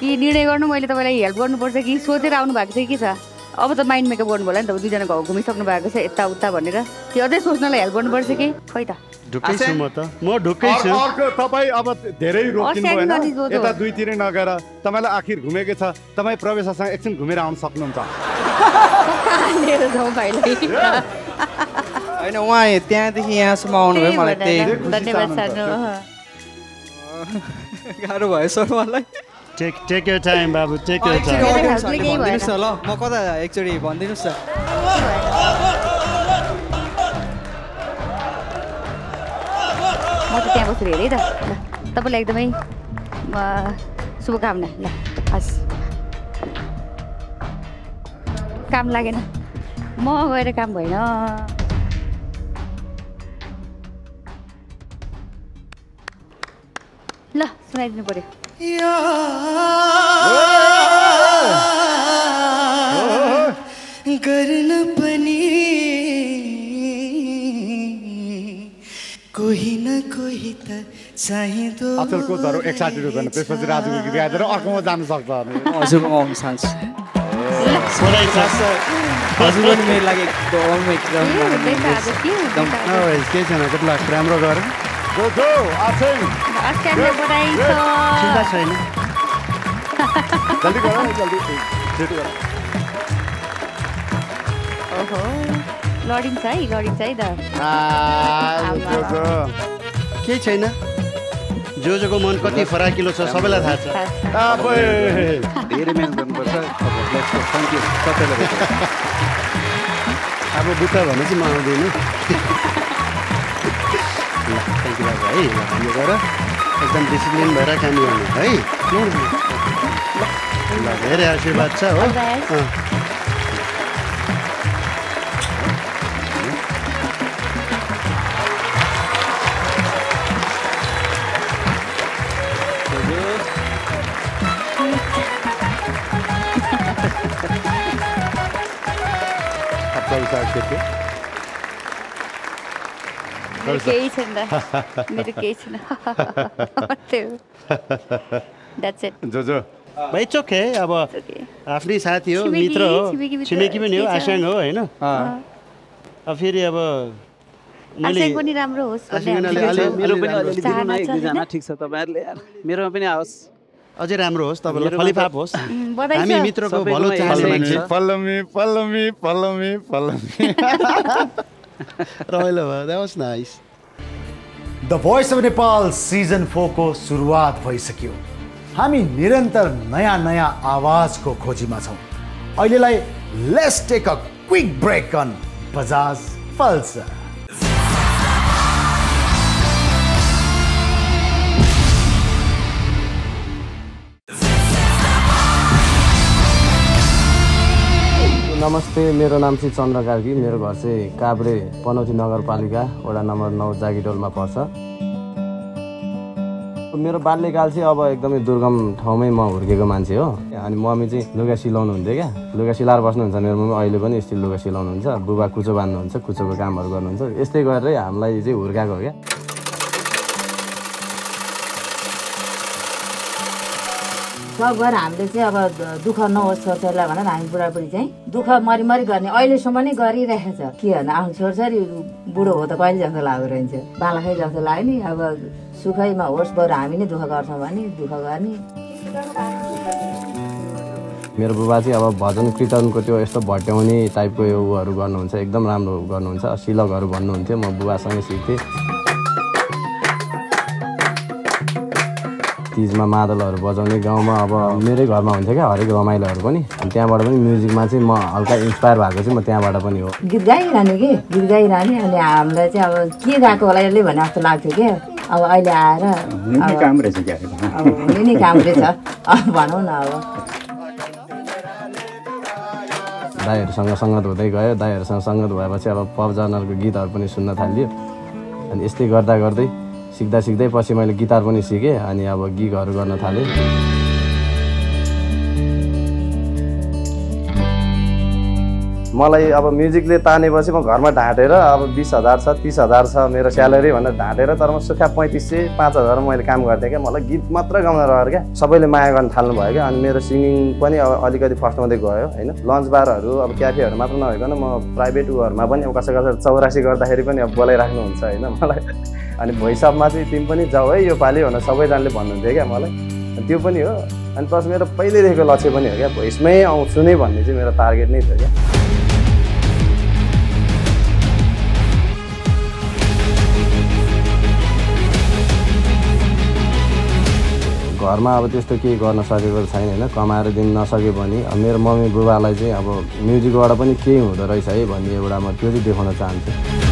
कि निर्णय गर्नु मैले तपाईँलाई हेल्प गर्नुपर्छ कि? सोचेर आउनु भएको चाहिँ के छ? अब त माइन्ड मेकअप गर्नु होला नि त दुईजना घाउ घुमिसक्नु भएको छ यताउता भनेर। कि अझै सोच्नलाई हेल्प गर्नुपर्छ कि? खै त। ढुक्कै छु म त। म ढुक्कै छु। अर्को तपाईँ अब धेरै रोकिनु भएन। यता दुईतिर नगएर तपाईँलाई आखिर घुमेकै छ। तपाईँ प्रवेशसँग एकछिन घुमेर आउन सक्नुहुन्छ। होइन उहाँ त्यहाँदेखि यहाँसम्म आउनुभयो मलाई। त्यही। गाह्रो भयो सर मलाई। टेक टेक your टाइम बाबु टेक एकचोटि टाइम ल म कता एकचोटि भनिदिनुहोस् न। म त त्यहाँ बसेर हेरेँ त ल तपाईँलाई एकदमै शुभकामना ल हस् काम लागेन म गएर काम भएन। ल सुनाइदिनु पर्यो। अचलको धरो एकसाठी रुपियाँ त्यसपछि राजुको गीत गाइदिएर अर्कोमा जानु सक्छ अनि हजुर म आउनु चाहन्छु? केही छैन कति लाग्छ राम्रो गर। चिन्ता छैन जल्दी गर जल्दी। छिटो गर। ओहो लडिन्छ है लडिन्छ है त। केही छैन। जो जोको मन कति फराकिलो छ सबैलाई थाहा छ। धेरै मिहिनेत गर्नुपर्छ। सबैलाई अब बुट्टा भने चाहिँ म आउँदिनँ। थ्याङ्क यू दाजु है हामी गएर एकदम डिसिप्लिन भएर काम गर्नु है। ल धेरै आशीर्वाद छ हो। के केही छैन मेरो केही छैन द्याट्स इट जो जो भाइ चोखे अब आफ्नै साथी हो मित्र हो छिमेकी पनि हो के? आसाङ हो होइन अब फेरि अब मेरो मेरोमा पनि आओस् अझै राम्रो होस् तपाईँलाई फलिफाप होस्। हामी। मित्रको भलो चाहने मान्छे। पल्लमी पल्लमी पल्लमी पल्लमी रमाइलो भयो। That was nice the voice of Nepal season फोरको सुरुवात भइसक्यो। हामी निरन्तर नयाँ नयाँ आवाजको खोजीमा छौँ। अहिलेलाई let's take a quick break on Bajaj Pulsar नमस्ते मेरो नाम चाहिँ चन्द्र कार्की मेरो घर चाहिँ काभ्रे पनौती नगरपालिका वडा नम्बर नौ जागिडोलमा पर्छ। मेरो बाल्यकाल चाहिँ अब एकदमै दुर्गम ठाउँमै म हुर्केको मान्छे हो। अनि मम्मी चाहिँ लुगा सिलाउनु हुन्थ्यो क्या। लुगा सिलाएर बस्नुहुन्छ। मेरो मम्मी अहिले पनि स्टिल लुगा सिलाउनुहुन्छ। बुबा कुचो बान्नुहुन्छ कुचोको कामहरू गर्नुहुन्छ। यस्तै गरेरै हामीलाई चाहिँ हुर्काएको हो क्या। सब गरेर हामीले चाहिँ अब दुःख नहोस् छोरछोरीलाई भनेर हामी बुढाबुढी चाहिँ दुःख मरिमरि गर्ने। अहिलेसम्म नै गरिरहेको छ। के भन्दा आफ्नो छोरछोरी बुढो हो त कहिले जस्तो लाग्दो रहन्छ? बालकै जस्तो लाग्यो नि। अब सुखैमा होस् बरु हामी नै दुःख गर्छौँ भने दुःख गर्ने। मेरो बुबा चाहिँ अब भजन कीर्तनको त्यो यस्तो भट्याउने टाइपको यो उहरू गर्नुहुन्छ। एकदम राम्रो गर्नुहुन्छ। सिलकहरू भन्नुहुन्थ्यो। म बुबासँगै सिक्थेँ। तिजमा मादलहरू बजाउने गाउँमा अब मेरै घरमा हुन्थ्यो क्या हरेक रमाइलोहरू पनि। अनि त्यहाँबाट पनि म्युजिकमा चाहिँ म हल्का इन्सपायर भएको चाहिँ म त्यहाँबाट पनि हो। गीत गाइरहने कि? गीत गाइरहने अनि हामीलाई चाहिँ अब के गाएको होला यसले भने जस्तो लाग्थ्यो क्या अब अहिले आएर काम रहेछ क्या अब हुने नै काम रहेछ। अब भनौँ न अब। दाईहरूसँग सङ्गत हुँदै गयो। दाईहरूसँग सङ्गत भएपछि अब पप जनरको गीतहरू पनि सुन्न थालियो। अनि यस्तै गर्दा गर्दै सिक्दा सिक्दै पछि मैले गिटार पनि सिकेँ अनि अब गिगहरू गर्न थालेँ। मलाई अब म्युजिकले तानेपछि म घरमा ढाँटेर अब बिस हजार छ तिस हजार छ मेरो स्यालेरी भनेर ढाँटेर तर म सुक्खा पैँतिस सय पाँच हजार मैले काम गर्थेँ क्या। मलाई गीत मात्र गाउन रहेर क्या। सबैले माया गर्न थाल्नु भयो क्या। अनि मेरो सिङ्गिङ पनि अब अलिकति फर्स्ट हुँदै गयो होइन। लन्च बारहरू अब क्याफेहरू मात्र नभइकन म प्राइभेट उहरूमा पनि अब कसै कसै चौरासी गर्दाखेरि पनि अब बोलाइराख्नुहुन्छ होइन। मलाई अनि भोइसअपमा चाहिँ तिमी पनि जाऊ है यो पालि भनेर सबैजनाले भन्नुहुन्थ्यो क्या मलाई। त्यो पनि हो। अनि प्लस मेरो पहिल्यैदेखिको लक्ष्य पनि हो क्या भोइसमै आउँछु नै भन्ने चाहिँ मेरो टार्गेट नै थियो क्या। घरमा अब त्यस्तो केही गर्न सकेको छैन होइन? कमाएर दिन नसके पनि। अब मेरो मम्मी बुबालाई चाहिँ अब म्युजिकबाट पनि केही हुँदो रहेछ है भन्ने एउटा म त्यो चाहिँ देखाउन चाहन्छु।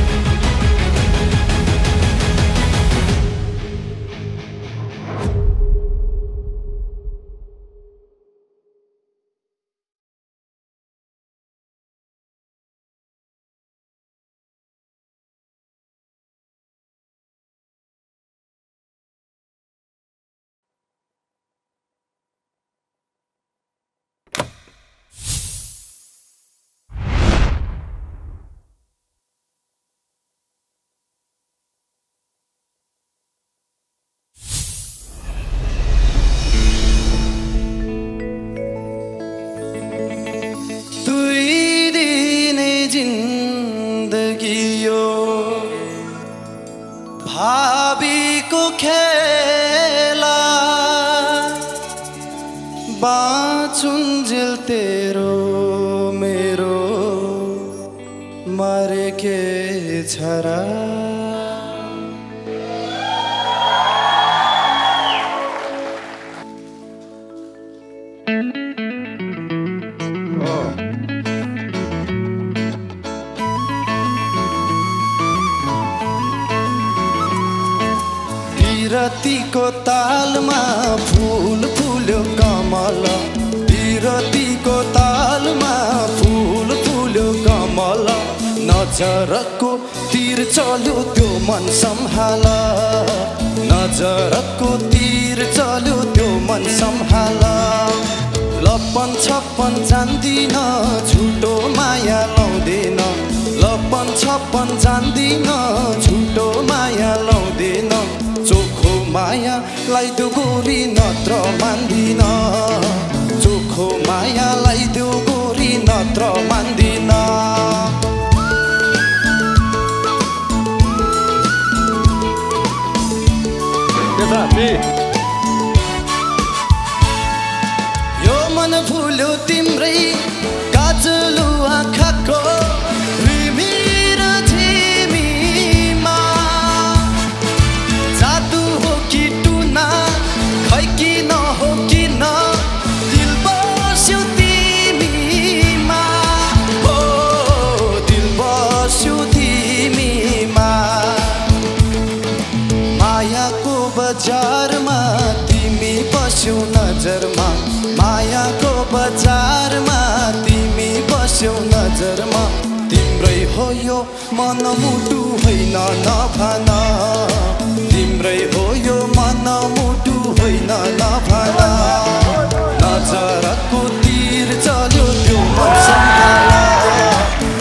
र विरतीको तालमा फुल फुल्यो कमल विरतीको तालमा फुल फुल्यो कमल नजरको चल्यो त्यो मन सम्हाल। नजरको तिर चल्यो त्यो मन सम्हाल। लपन छप्पन जान्दिन झुटो माया लाउँदैन। लपन छप्पन जान्दिन झुटो माया लाउँदैन। चोखो मायालाई त्यो गोरी नत्र मान्दिन। चोखो मायालाई त्यो गोरी नत्र मान्दिन। मनमुटु होइन नभन तिम्रै हो यो मनमुटु होइन नभन नजरको तिर चल्यो त्यो मन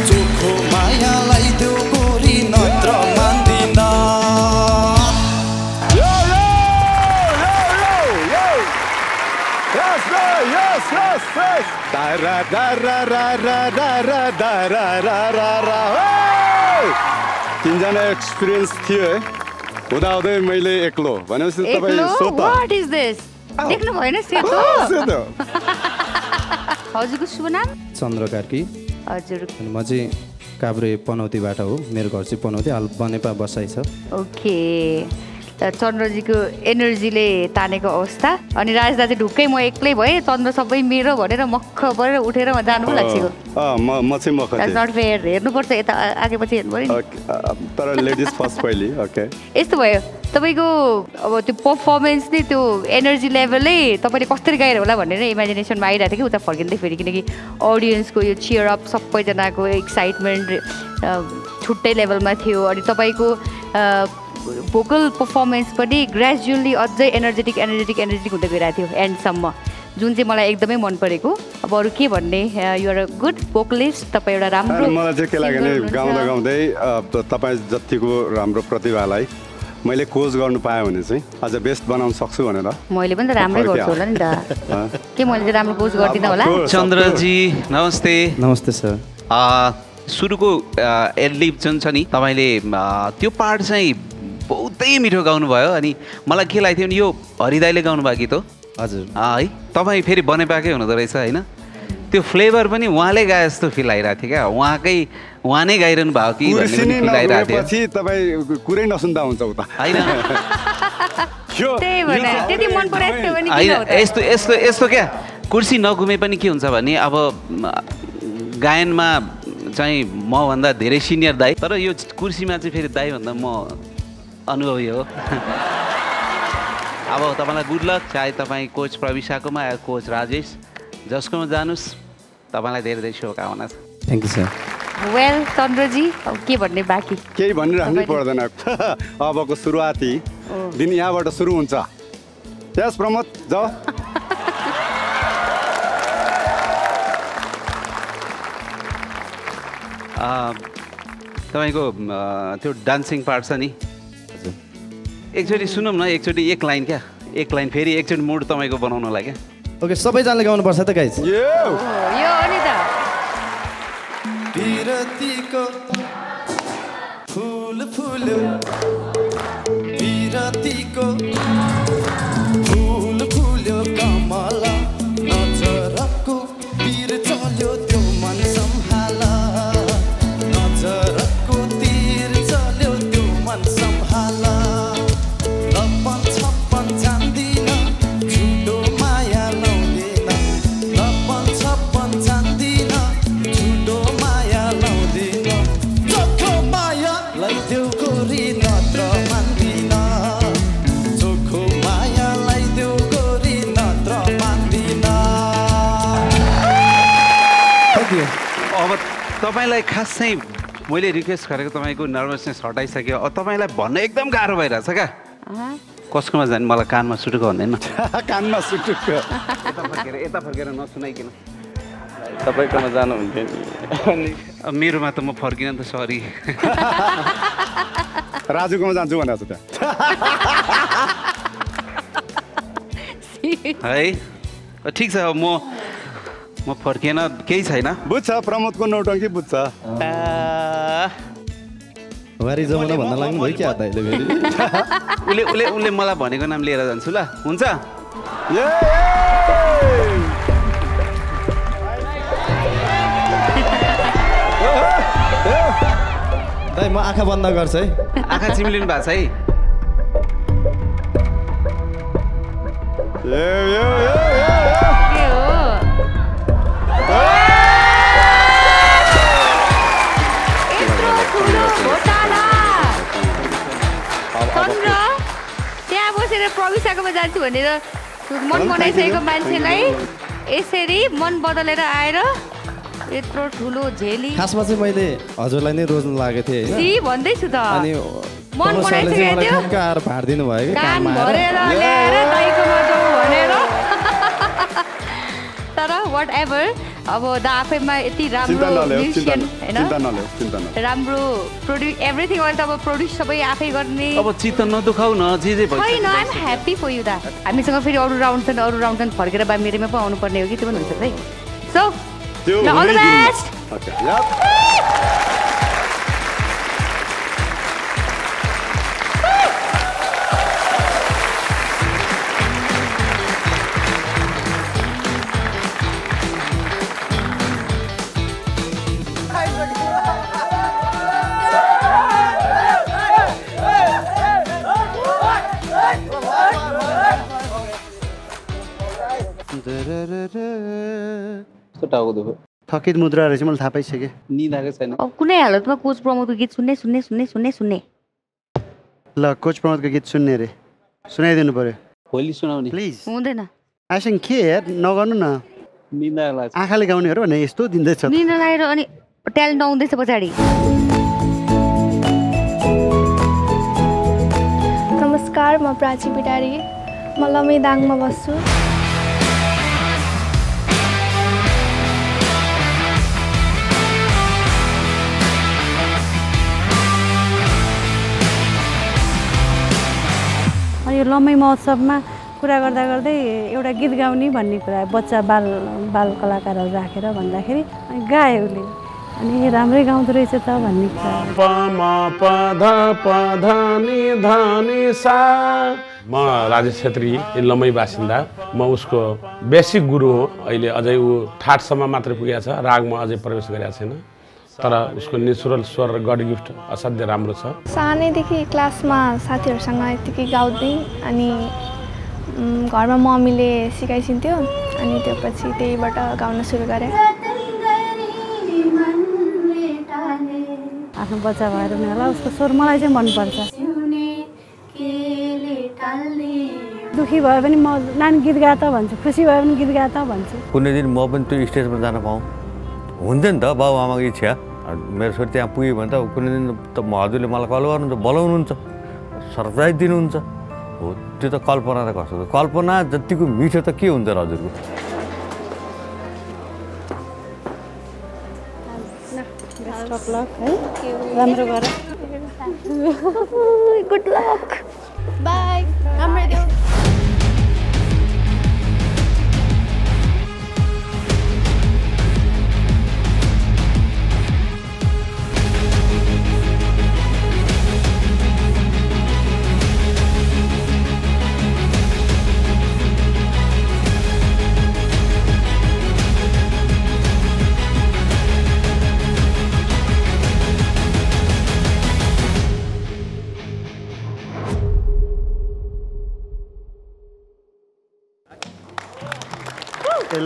चोखो मायालाई त्यो गोरी नत्र मान्दिन Yes, yes, yes, yes. Da ra तिनजना एक्सपिरियन्स थियो है हुँदाहुँदै मैले एक्लो भनेपछि तपाईँ वाट इज दिस देख्नु भएन सेतो सेतो। हजुरको शुभ नाम? चन्द्र कार्की। हजुर। म चाहिँ काभ्रे पनौतीबाट हो। मेरो घर चाहिँ पनौती हाल बनेपा बसाइ छ। ओके। चन्द्रजीको एनर्जीले तानेको अवस्था। अनि राज दाजु ढुक्कै म एक्लै भएँ चन्द्र सबै मेरो भनेर मक्ख परेर उठेर म जानु पो म चाहिँ मख नट फेयर हेर्नुपर्छ यता आगे पछि हेर्नु पऱ्यो यस्तो भयो। तपाईँको अब त्यो पर्फर्मेन्स नै त्यो एनर्जी लेभलै तपाईँले कसरी गाएर होला भनेर इमेजिनेसनमा आइरहेको थियो कि उता फर्किँदै फेरि किनकि अडियन्सको यो चियर अप सबैजनाको एक्साइटमेन्ट छुट्टै लेभलमा थियो। अनि तपाईँको भोकल पर्फर्मेन्स पनि ग्रेजुअली अझै एनर्जेटिक एनर्जेटिक एनर्जेटिक हुँदै गइरहेको थियो एन्डसम्म जुन चाहिँ मलाई एकदमै मन परेको। अब अरू के भन्ने? युआर अ गुड भोकलिस्ट तपाईँ एउटा राम्रो मलाई चाहिँ के लाग्यो भने। गाउँदा गाउँदै तपाईँ जतिको राम्रो प्रतिभालाई मैले कोच गर्नु पाएँ भने चाहिँ अझ बेस्ट बनाउन सक्छु भनेर। मैले पनि त राम्रै गर्छु होला नि त। के मैले चाहिँ राम्रो कोच गर्दिनँ होला? चन्द्रजी नमस्ते। नमस्ते सर। सुरुको एडलिप जुन छ नि तपाईँले त्यो पार्ट चाहिँ बहुतै मिठो गाउनुभयो। अनि मलाई के लाग्थ्यो भने यो हरिदाईले गाउनु भएको गीत हो। हजुर। है तपाईँ फेरि बनेपाकै हुनुहुँदो रहेछ होइन? त्यो फ्लेभर पनि उहाँले गाए जस्तो फिल आइरहेको थियो क्या। उहाँकै उहाँ नै गाइरहनु भएको कि थियो। कुरै नसुन्दा हुन्छ उता। होइन। थियो? यस्तो यस्तो यस्तो क्या। कुर्सी नघुमे पनि के हुन्छ भने अब गायनमा चाहिँ मभन्दा धेरै सिनियर दाई तर यो कुर्सीमा चाहिँ फेरि दाईभन्दा म अनुभवी हो अब तपाईँलाई गुड लक चाहे तपाईँ कोच प्रविशाकोमा या कोच राजेश जसकोमा जानुहोस् तपाईँलाई धेरै धेरै शुभकामना छ। थ्याङ्क यू सर वेल चन्द्रजी अब के भन्ने बाँकी? केही भनिराख्नै पर्दैन। अबको सुरुवाती दिन यहाँबाट सुरु हुन्छ। यस प्रमोद जाऊ। अ, तपाईँको त्यो डान्सिङ पार्ट छ नि? एकचोटि सुनौँ न एकचोटि एक लाइन क्या? एक लाइन फेरि एकचोटि मुड तपाईँको बनाउनलाई क्या? ओके सबैजनाले गाउनुपर्छ त गाइज यो। हो नि त। विरतीको फुल फुल्यो विरतीको अब तपाईँलाई खास चाहिँ मैले रिक्वेस्ट गरेको तपाईँको नर्भसनेस हटाइसक्यो। अब तपाईँलाई भन्न एकदम गाह्रो भइरहेछ क्या। कसकोमा जाने? मलाई कानमा सुटुको भन्दैन कानमा सुटुको। यता फर्केर यता फर्केर नसुनाइकन। तपाईँकोमा जानुहुन्थ्यो नि। मेरोमा त म फर्किनँ त सरी राजुकोमा जान्छु भनेको छु त्यहाँ। है? ठिक छ अब म म फर्किएन केही छैन। बुझ्छ प्रमोदको नौटङ्की बुझ्छ। वारी जमाना भन्न लाग्नु भयो क्या दाइले फेरि? उसले उसले उसले मलाई भनेको नाम लिएर जान्छु ल। हुन्छ? दाइ म आँखा बन्द गर्छु है। आँखा चिम्लिनु भएको छ है। के प्रविशाकोमा जान्छु भनेर मन बनाइसकेको मान्छेलाई यसरी मन बदलेर आएर यत्रो ठुलो झेली। खासमा चाहिँ मैले हजुरलाई नै रोज्नु लागेको थिएँ भन्दैछु त। अनि मन बनाइसकेको थियो। कान भरेर ल्याएर भनेर तर वाट एभर अब द आफैमा यति राम्रो म्युजिसियन होइन? राम्रो प्रोड्युस एभ्रिथिङ अहिले त अब प्रोड्युस सबै आफै गर्ने। अब चित्त नदुखाउ न जे जे छैन भइसक्यो। आइम ह्याप्पी फर यु दा। हामीसँग फेरि अरू राउन्ड छन् अरू राउन्ड छन् फर्केर बा मेरोमा पो आउनु पर्ने हो कि त्यो पनि हुन्छ है। So all the. बेस्ट थकित मुद्रा रहेछ मैले थाहा पाइसकेँ निद आएको छैन अब कुनै हालतमा कोच प्रमोदको गीत सुन्ने सुन्ने सुन्ने सुन्ने सुन्ने ल कोच प्रमोदको गीत सुन्ने अरे सुनाइदिनु पर्यो भोलि सुनाउने प्लिज हुँदैन आइसँग के यार नगर्नु न निन्दा लाग्छ आँखाले गाउनेहरू भने यस्तो दिँदैछ लागेर अनि ट्यालेन्ट आउँदैछ पछाडि नमस्कार म प्राची पिटारी म लमेदाङमा बस्छु यो लम्मै महोत्सवमा कुरा गर्दा गर्दै एउटा गीत गाउने भन्ने कुरा बच्चा बाल बाल कलाकारहरू राखेर भन्दाखेरि गायो उसले अनि राम्रै गाउँदो रहेछ त भन्ने कुरा। म राजेश छेत्री इल्लमै बासिन्दा। म उसको बेसिक गुरु हो। अहिले अझै ऊ ठाटसम्म मात्रै पुगेको छ। रागमा अझै प्रवेश गरेको छैन। तर उसको नेचुरल स्वर र गड गिफ्ट असाध्य राम्रो छ। सानैदेखि क्लासमा साथीहरूसँग यत्तिकै गाउँदै अनि घरमा मम्मीले सिकाइसिन्थ्यो अनि त्यो पछि त्यहीबाट गाउन सुरु गरेँ। आफ्नो बच्चा भएर नि होला उसको स्वर मलाई चाहिँ मनपर्छ। दुःखी भयो भने म नानी गीत गा त भन्छु खुसी भयो भने गीत गा त भन्छु। कुनै दिन म पनि त्यो स्टेजमा जान पाऊँ। हुन्थ्यो नि त बाउ आमाको इच्छा। मेरो छोरी त्यहाँ पुग्यो भने त कुनै दिन त म हजुरले मलाई कल गर्नुहुन्छ बोलाउनुहुन्छ सरप्राइज दिनुहुन्छ हो त्यो त कल्पना त कस्तो कल्पना जतिको मिठो त के हुन्छ र हजुरको राम्रो गुड लक बाई राम्रै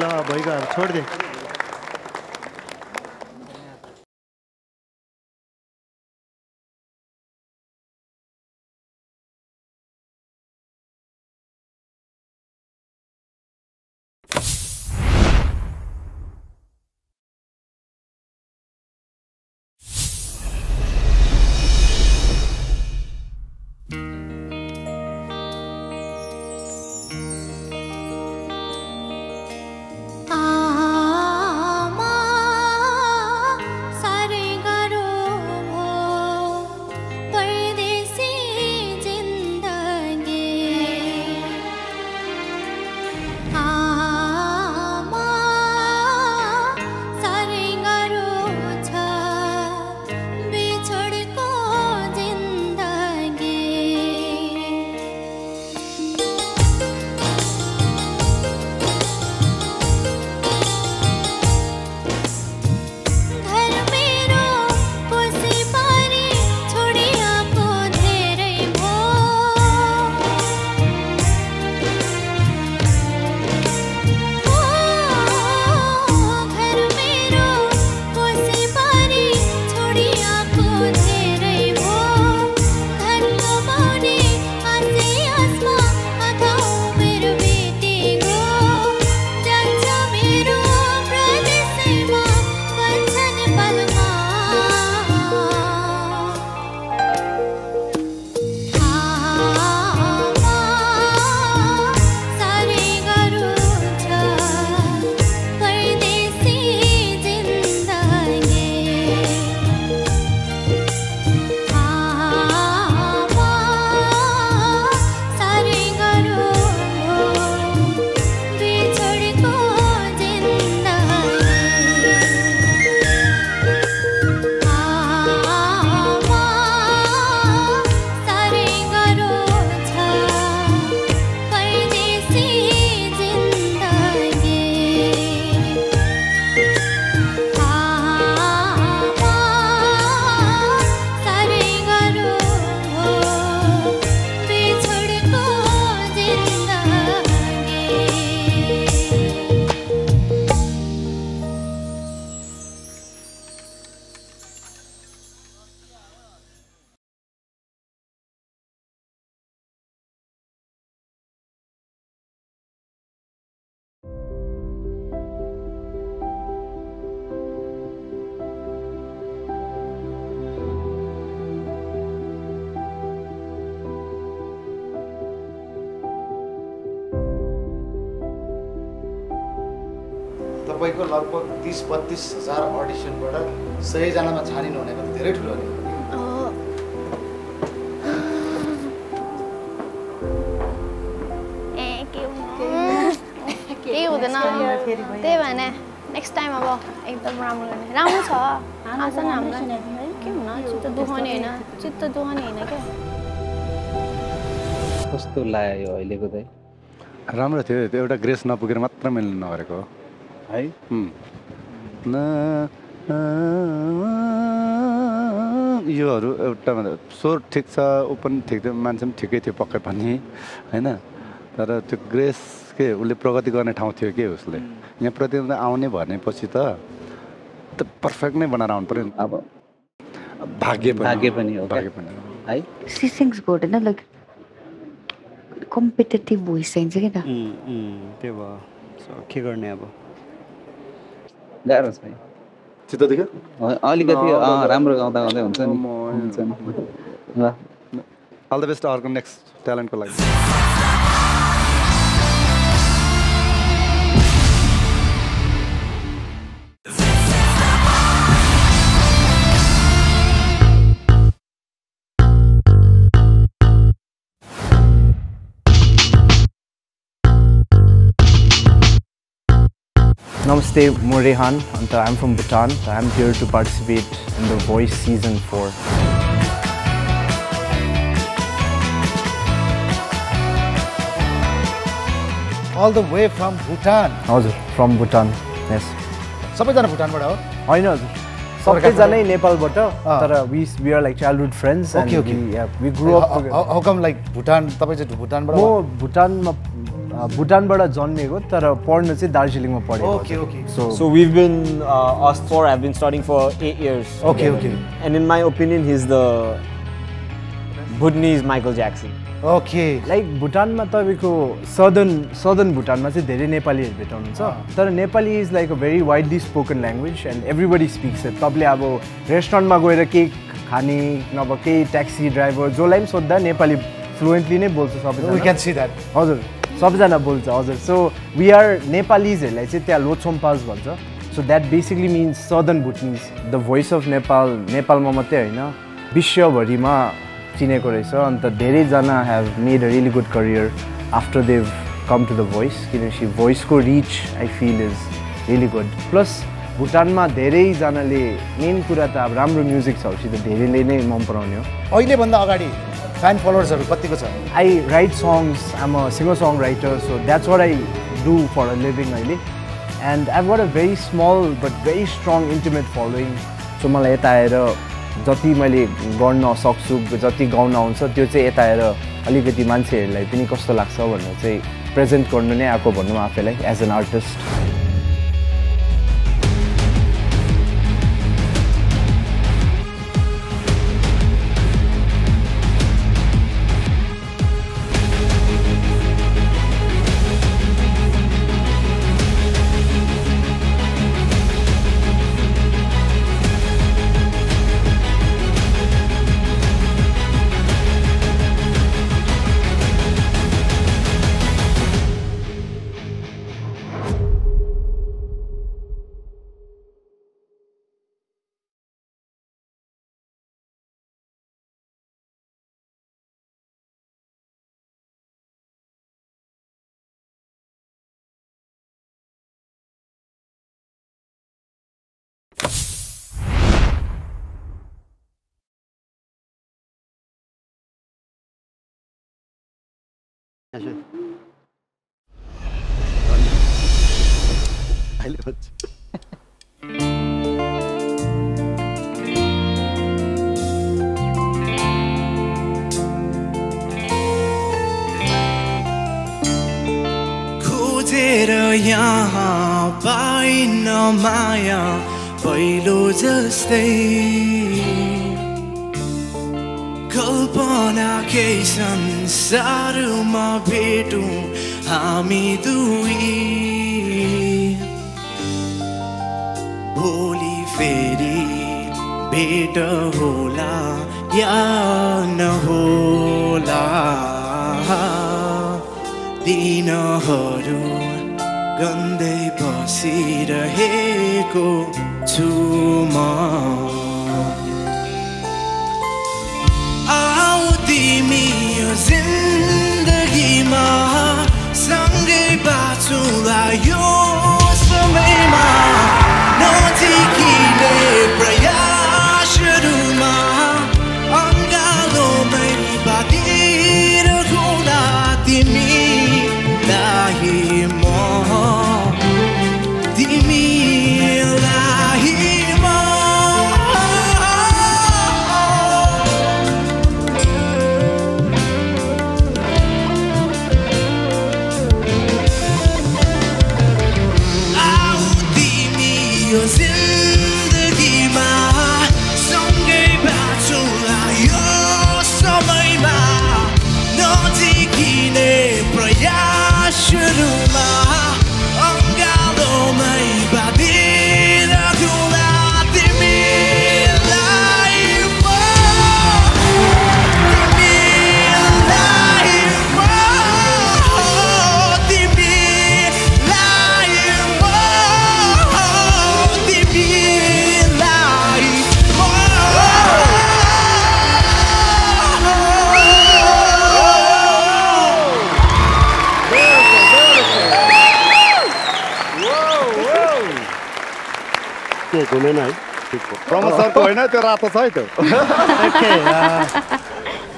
देऊ ए ल भइगयो छोडिदिए तिस बत्तिस हजार अडिसनबाट सयजनामा छानिनु भनेको त धेरै ठुलो हो नि ए के हुनु? केही हुँदैन। त्यही भएन। नेक्स्ट टाइम अब एकदम राम्रो गर्ने। राम्रो छ। आशा न हाम्रो। के हुन? चित्त दुखाउने होइन। चित्त दुखाउने होइन क्या। कस्तो लाग्यो यो अहिलेको चाहिँ? राम्रो थियो। त्यो एउटा ग्रेस नपुगेर मात्र मैले नगरेको हो। योहरू एउटा स्वर ठिक छ ऊ पनि ठिक थियो मान्छे पनि ठिकै थियो पक्कै पनि होइन? तर त्यो ग्रेस के उसले प्रगति गर्ने ठाउँ थियो के उसले? यहाँ प्रतियोगिता आउने भनेपछि त त पर्फेक्ट नै बनाएर आउनु पऱ्यो नि अब भाग्य पनि भाग्य पनि हो? भाग्य पनि हो। है? सी सिङ्स गुड होइन? लाइक कम्पिटेटिभ भोइस चाहिन्छ कि त? त्यो भयो। सो के गर्ने अब? गाह्रो छ है चित्त देख्यो? अ- अलिकति राम्रो गाउँदा गाउँदै हुन्छ नि। हुन्छ नि। ल। अल द बेस्ट अर्को नेक्स्ट ट्यालेन्टको लागि। Namaste, म Rehan and I'm from Bhutan I am here to participate in the voice season four all the way from Bhutan हजुर फ्रम भुटान यस सबैजना भुटानबाट हो? होइन हजुर। सबैजनै नेपालबाट तर we we are like childhood friends okay okay we grow up how come like Bhutan तपाईँ चाहिँ भुटानबाट म भुटानमा अ, भुटानबाट जन्मेको तर पढ्न चाहिँ दार्जिलिङमा पढेको Okay, okay. So So we've been uh, us four have been studying for eight years. Okay, together. And in my opinion, he's the Bhutanese Michael Jackson. Okay like भुटानमा तपाईँको सदर्न सदर्न भुटानमा चाहिँ धेरै नेपालीहरू भेटाउनुहुन्छ तर Nepali is like a very widely spoken language and everybody speaks it तपाईँले अब रेस्टुरेन्टमा गएर केही खाने नभए केही ट्याक्सी ड्राइभर जसलाई पनि सोद्धा नेपाली फ्लुएन्टली नै बोल्छ that. हजुर सबैजना बोल्छ हजुर। सो वी आर नेपालीजहरूलाई चाहिँ त्यहाँ लोछोम्पाज भन्छ। So that basically means southern Bhutanese the voice of Nepal नेपालमा मात्रै होइन विश्वभरिमा चिनेको रहेछ। अन्त धेरैजना have made a really good career after they've come to the voice किनकि भोइसको reach I feel is really good plus भुटानमा धेरैजनाले मेन कुरा त अब राम्रो म्युजिक छ भनेपछि त धेरैले नै मन पराउने हो। अहिलेभन्दा अगाडि फ्यान फलोवर्सहरू कतिको छ? I write songs am a singer song writer so that's what I do for a living अहिले and I what a very small but very strong intimate following so मलाई यता आएर जति मैले गर्न सक्छु जति गाउन आउँछ त्यो चाहिँ यता आएर अलिकति मान्छेहरूलाई पनि कस्तो लाग्छ भनेर चाहिँ प्रेजेन्ट गर्नु नै आएको भनौँ आफैलाई एज एन आर्टिस्ट अहिले भन्छ खोजेर यहाँ पाइन्न माया पहिलो जस्तै कल्पना केही संसारमा भेटौँ हामी दुई भोलि फेरि भेट होला या नहोला दिनहरू गन्दै बसिरहेको छु म आऊ तिमी यो जिन्दगीमा यो समयमा। नजिकिने प्रमोसरको होइन त्यो रातो छ है त्यो ओके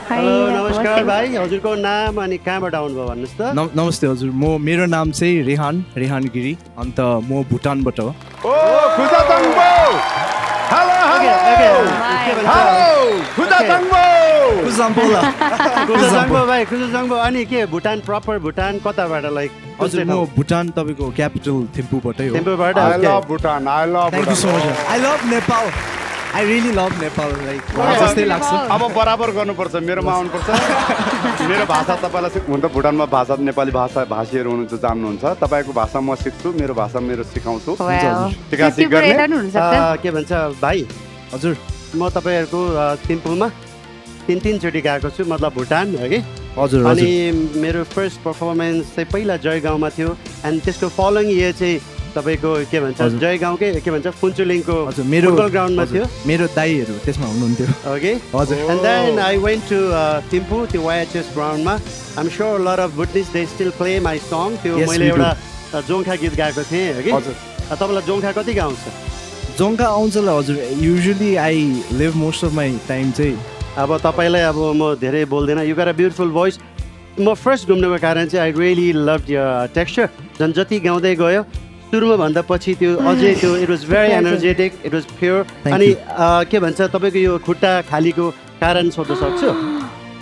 हेलो नमस्कार भाइ हजुरको नाम अनि कहाँबाट आउनुभयो भन्नुहोस् त नम- नमस्ते हजुर म मेरो नाम चाहिँ रेहान रेहान गिरी अन्त म भुटानबाट हो के भन्छ? Hello खुजा okay. तङ्बो खुजाम्पोला खुजुजाङबो भाइ खुजुजाङबो अनि के भुटान प्रपर भुटान कताबाट लाइक हजुर म भुटान तपाईँको क्यापिटल थिम्पूबाटै हो। थिम्पूबाट? I love Bhutan I love thank you so much I love Nepal I really love Nepal like जस्तै लाग्छ अब बराबर गर्नुपर्छ मेरोमा आउनुपर्छ। मेरो भाषा तपाईँलाई हुन त भुटानमा भाषा नेपाली भाषा भाषीहरू हुनुहुन्छ जान्नुहुन्छ। तपाईँको भाषा म सिक्छु मेरो भाषा मेरो सिकाउँछु। के भन्छ भाइ हजुर म तपाईँहरूको थिम्पूमा तिन तिनचोटि गएको छु मतलब भुटान हो कि? हजुर, अनि मेरो फर्स्ट पर्फर्मेन्स चाहिँ पहिला जयगाउँमा थियो एन्ड त्यसको फलोइङ इयर चाहिँ तपाईँको के भन्छ हजुर। जयगाउँकै के भन्छ फुन्चुलिङको हजुर मेरो ग्राउन्डमा थियो मेरो दाईहरू त्यसमा हुनुहुन्थ्यो Okay. हजुर then I went to uh, Thimphu, त्यो groundमा I'm sure a lot of Buddhists they still play my song. त्यो मैले. एउटा uh, जोङ्खा गीत गाएको थिएँ हो कि हजुर। Uh, तपाईँलाई जोङ्खा कति गाउँछ जोङ्का आउँछ ल हजुर usually I live most of my time चाहिँ अब तपाईँलाई अब म धेरै बोल्दिनँ you got a beautiful voice म फर्स्ट घुम्नुको कारण चाहिँ आई रियली लभ टेक्स्चर झन् जति गाउँदै गयो सुरुमा भन्दा पछि त्यो अझै त्यो it was very energetic it was pure अनि के भन्छ तपाईँको यो खुट्टा खालीको कारण सोध्न सक्छु?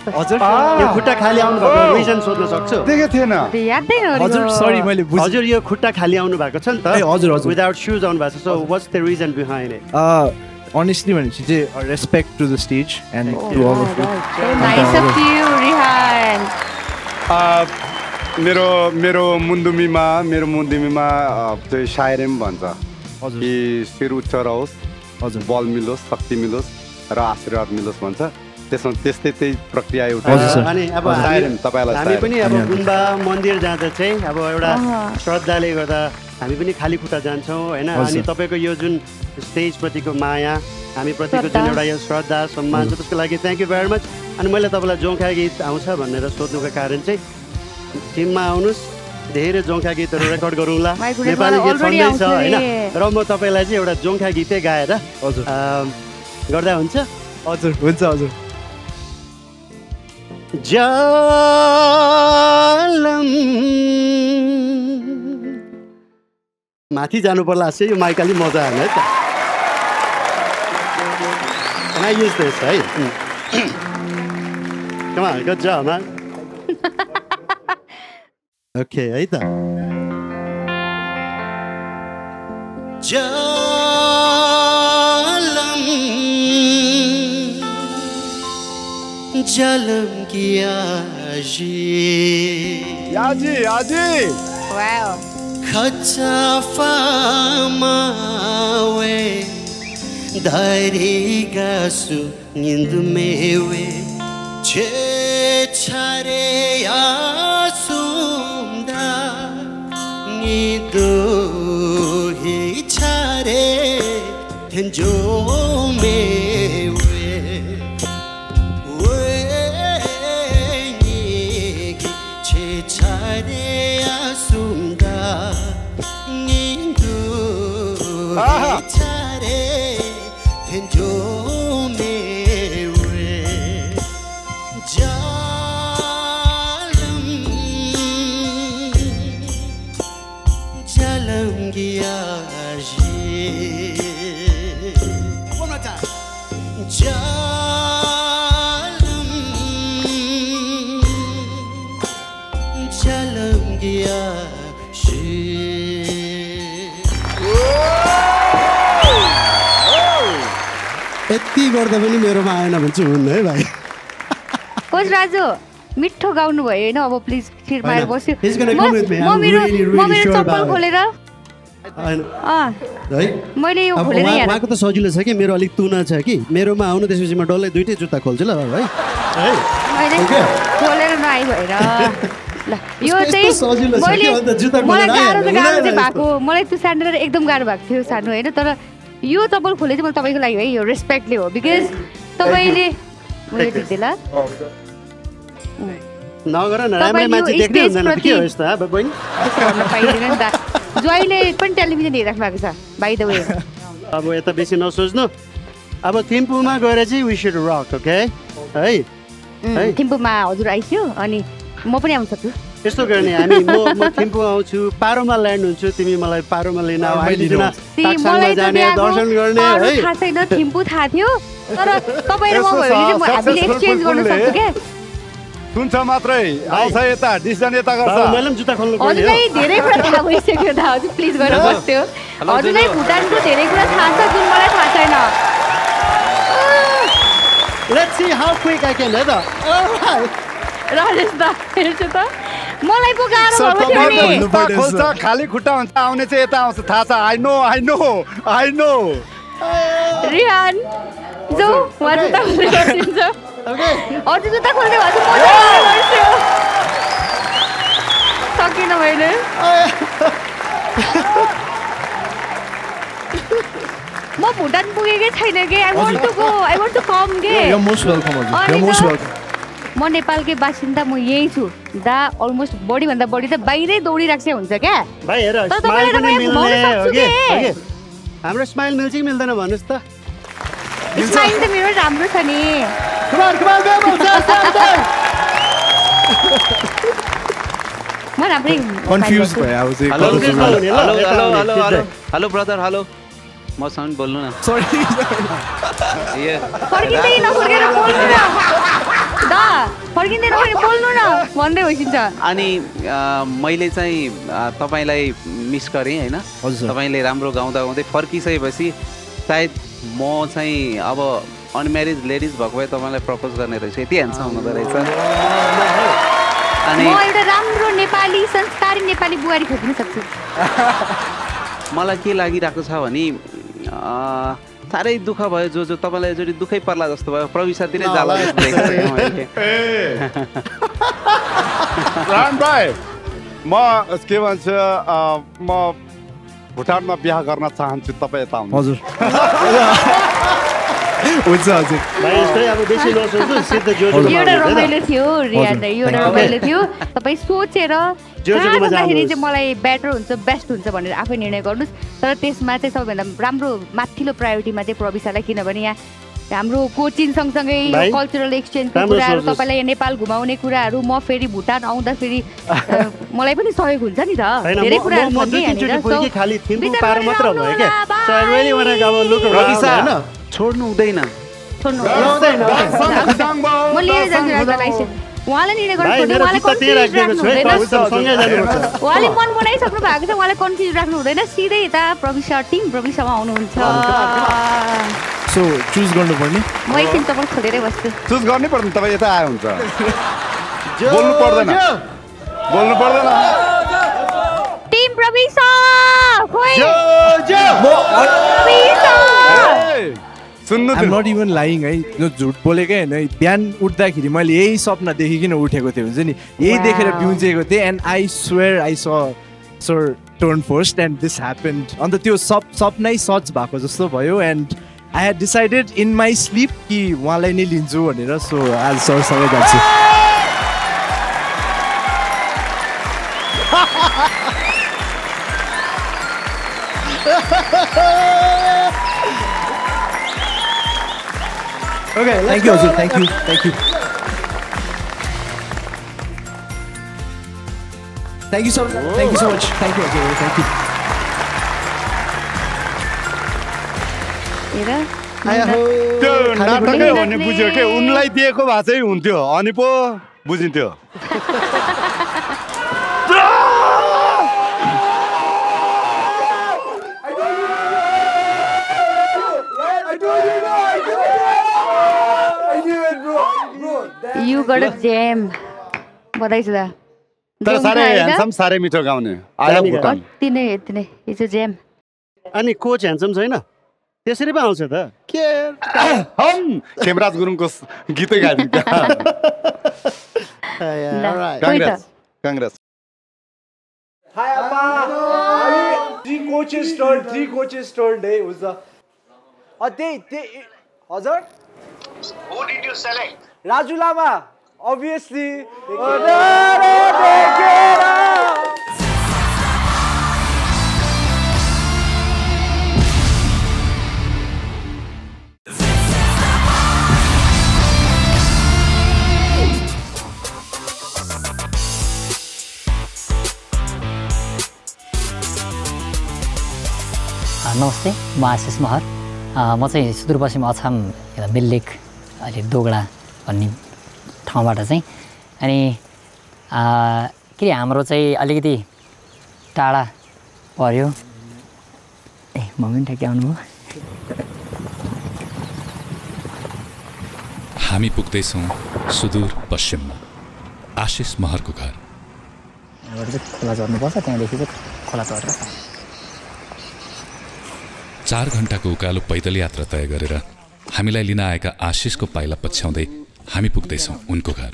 हजुर। यो खुट्टा खाली आउनु भएको रिजन सोध्न सक्छु? देखेको थिएन। यादै हजुर सरी मैले बुझ हजुर यो खुट्टा खाली आउनु भएको छ नि त। हजुर, हजुर। विदाउट सुज आउनु भएको छ। So what's the reason behind it honestly भनेपछि चाहिँ respect to the stage and to all of nice of you Rihan मेरो मेरो मुन्दुमीमा मेरो मुन्दुमीमा चाहिँ सायरेम भन्छ हजुर। कि शिर उच्च रहोस् हजुर बल मिलोस् शक्ति मिलोस् र आशीर्वाद मिलोस् भन्छ त्यसमा त्यस्तै त्यही प्रक्रिया एउटा। अनि अब हामी हामी। पनि अब गुम्बा मन्दिर जाँदा चाहिँ अब एउटा। श्रद्धाले गर्दा हामी पनि खाली खुट्टा जान्छौँ होइन। अनि तपाईँको यो जुन स्टेजप्रतिको माया हामीप्रतिको जुन श्रद्धा। एउटा यो श्रद्धा सम्मान छ त्यसको लागि थ्याङ्क यू भेरी मच अनि मैले तपाईँलाई जोङ्खा गीत आउँछ भनेर सोध्नुको कारण चाहिँ टिममा आउनुहोस्। धेरै जोङ्खा गीतहरू रेकर्ड गरौँला। नेपाली गीत छँदैछ आउँछ होइन? रे। म तपाईँलाई चाहिँ एउटा जोङ्खा गीतै गाएर हजुर। गर्दा हुन्छ? हजुर हुन्छ हजुर। जालम। माथि जानु पर्ला जस्तै यो माइक अलिक मजा आएन है त। Use this, है? On, good job, man. Okay, है त जालम जलम किया याजी याजी वाओ खचा फामावे धरिगा सु निंद मेवे छे छरे 그의 차례 된종 यति गर्दा पनि मेरोमा आएन भन्छु हुन्न है भाइ। कोच राजु मिठो गाउनु भयो होइन? अब प्लिज होइन, बस्यो। He's gonna म come with me. म I'm मेरो चप्पल. खोलेर। उहाँको त सजिलो छ कि? मेरो अलिक तुना छ कि? मेरोमा आउनु त्यसपछि म डल्लै दुइटै जुत्ता खोल्छु ल है यो चाहिँ मलाई गाह्रो त गाह्रो चाहिँ भएको मलाई त्यो स्यान्डल एकदम गाह्रो भएको थियो सानो होइन? तर यो चप्पल खोले चाहिँ मैले तपाईँको लागि है यो रेस्पेक्टले हो। बिकज तपाईँले मैले दिँदै ल। नगर न राम्रै तपाईँले मान्छे यो देख्नै हुँदैन त के स्टेजप्रति- हो यस्तो अब बहिनी? त्यस्तो गर्न पाइँदैन नि त। ज्वाइँले पनि टेलिभिजन हेरिराख्नु भएको छ बाई द वे अब यता बेसी नसोच्नु। अब थिम्पूमा गएर चाहिँ है? है? थिम्पूमा हजुर आइसक्यो अनि म पनि आउन सक्छु यस्तो गर्ने हामी। म म थिम्पू आउँछु पारोमा ल्यान्ड हुन्छु तिमी मलाई पारोमा लिन जाने दर्शन गर्ने है। थाहा छैन थिम्पू थाहा थियो तर तपाईँ र म भयो भने हामीले एक्सचेन्ज गर्न सक्छौँ क्या। सुन्छ मात्रै। आउँछ यता डिसिजन यता गर्छ। मैले पनि जुत्ता खोल्नु हजुरलाई धेरै कुरा थाहा भइसक्यो त हजुर प्लिज गएर। बस्थ्यो हजुरलाई हजुर। भुटानको धेरै कुरा थाहा छ जुन मलाई थाहा छैन। Let's see how quick I can है त। Alright. राजेश दा हेर्छु त। मलाई खाली खुट्टा हुन्छ आउने चाहिँ यता आउँछ थाहा छ I know I know I know Rihan जाऊ उहाँ जुत्ता खोल्दै बसिन्छ। हजुर जुत्ता खोल्दै भएको म चाहिँ गर्छु सकिनँ मैले। म भुटान पुगेकै छैन कि? I want to go I want to come के? You're most welcome, हजुर. म नेपालकै बासिन्दा म यहीँ छु। दा अलमोस्ट बढीभन्दा बढी त बाहिरै दौडिरहेको चाहिँ हुन्छ क्या? हाम्रो स्माइल मिल्छ कि मिल्दैन भन्नुहोस् त। स्माइल त मेरो राम्रो छ नि! म राम्रै कन्फ्युज भयो अब चाहिँ हेलो ब्रदर हेलो मसँग बोल्नु न। सरी फर्किँदै नफर्केर बोल्नु न। दा फर्किँदै नफर्केर बोल्नु न। भन्दै होइसिन्छ अनि मैले चाहिँ तपाईँलाई मिस गरेँ होइन? तपाईँले राम्रो गाउँदा गाउँदै फर्किसकेपछि सायद म चाहिँ अब अनम्यारिज लेडिज भएको भए तपाईँलाई प्रपोज गर्ने रहेछ। यति ह्यान्डसम हुँदो रहेछ। अनि म एउटा राम्रो नेपाली संस्कारी नेपाली बुहारी खोज्न सक्छु। मलाई के लागिरहेको छ भने साह्रै दुःख भयो जो जो तपाईँलाई एकचोटि दुःखै पर्ला जस्तो भयो। प्रविशातिरै जाला भाइ म के भन्छ म भुटानमा बिहा गर्न चाहन्छु तपाईँ यता आउनु हजुर। हुन्छ हजुर। भाइ यस्तै अब बेसी नसोच्नु सिधै जोजोको यो एउटा? रमाइलो थियो रियालाई यो एउटा. रमाइलो थियो। तपाईँ सोचेर कहाँ जाँदाखेरि। चाहिँ मलाई बेटर हुन्छ बेस्ट हुन्छ भनेर आफै निर्णय गर्नुहोस्। तर त्यसमा चाहिँ सबैभन्दा राम्रो माथिल्लो प्रायोरिटीमा चाहिँ प्रविशालाई किनभने यहाँ हाम्रो कोचिङ सँगसँगै कल्चरल एक्सचेन्जको राम्रो कुराहरू। तपाईँलाई यहाँ नेपाल घुमाउने कुराहरू म फेरि भुटान आउँदाखेरि अ, मलाई पनि सहयोग हुन्छ नि त धेरै कुराहरू? छोड्नु हुँदैन उहाँलाई निर्णय गर्नु उहाँले मन बनाइसक्नु भएको छ उहाँलाई कन्फ्युज राख्नु हुँदैन। सिधै यता प्रविशा टिम प्रविशामा आउनुहुन्छ। सो चुज गर्नुपर्ने? म एकछिन तपाईँ खोलेरै बस्छु। चुज गर्नै पर्दैन तपाईँ यता आयो हुन्छ। बोल्नु पर्दैन। बोल्नु पर्दैन। टिम प्रविशा खोइ। सुन्नु आइम नट इभन लाइङ है। जो झुट बोलेकै होइन बिहान उठ्दाखेरि मैले यही सपना देखिकन उठेको थिएँ हुन्छ नि। यही देखेर. बिउजेको थिएँ and I swear I saw sir turn first and this happened and त्यो सप सपनै सच भएको जस्तो भयो and I had decided in my sleep कि उहाँलाई नै लिन्छु भनेर सो आज सरसँगै जान्छु। Okay, Thank you, Azul. Thank you. Thank you. Thank you so much. Thank you so much. Thank you, Azul. Thank you. त्यो नाटकै हो भने बुझ्यो के उनलाई दिएको भए चाहिँ हुन्थ्यो अनि पो बुझिन्थ्यो यु गट जेम बधाई छ दा तर साह्रै ह्यान्डसम साह्रै मिठो गाउने आई लभ भुटान यति नै यति नै इट्स अ जेम अनि कोच ह्यान्डसम छैन त्यसरी पो आउँछ त के हम खेमराज गुरुङको गीतै गाइदिन्छ Congress Congress Hi, Appa. Three coaches told, three coaches told, hey, who's the... Oh, they, they, Hazard? Who did you select? Raju Lama, obviously. नमस्ते म आशिष महर म चाहिँ सुदूरपश्चिम अछाम यता बेल्लेक अहिले दोगडा भन्ने ठाउँबाट चाहिँ। अनि के अरे हाम्रो चाहिँ अलिकति टाढा पऱ्यो ए मम्मी पनि ठ्याक्कै आउनुभयो। हामी पुग्दैछौँ सुदूर पश्चिममा। आशिष महरको घर। यहाँबाट चाहिँ खोला चढ्नुपर्छ त्यहाँदेखि चाहिँ खोला चढेर चार घन्टाको उकालो पैदल यात्रा तय गरेर हामीलाई लिन आएका आशिषको पाइला पछ्याउँदै हामी पुग्दैछौँ उनको घर।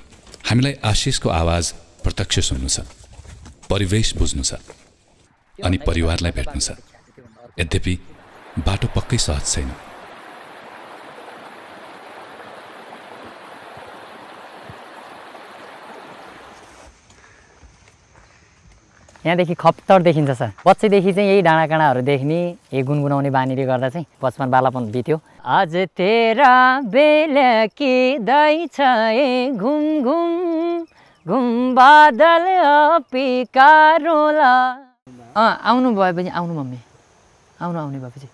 हामीलाई आशिषको आवाज प्रत्यक्ष सुन्नु छ परिवेश बुझ्नु छ अनि परिवारलाई भेट्नु छ। यद्यपि बाटो पक्कै सहज छैन। यहाँदेखि खप्तर देखिन्छ सर। बच्चैदेखि चाहिँ यही डाँडाकाँडाहरू देख्ने यही गुनगुनाउने बानीले गर्दा चाहिँ बचपन बालापन बित्यो। आज तेरा बेल के दैछ ए घुम घुम घुम बादल अँ आउनु भएपछि आउनु मम्मी। आउनु आउने भएपछि।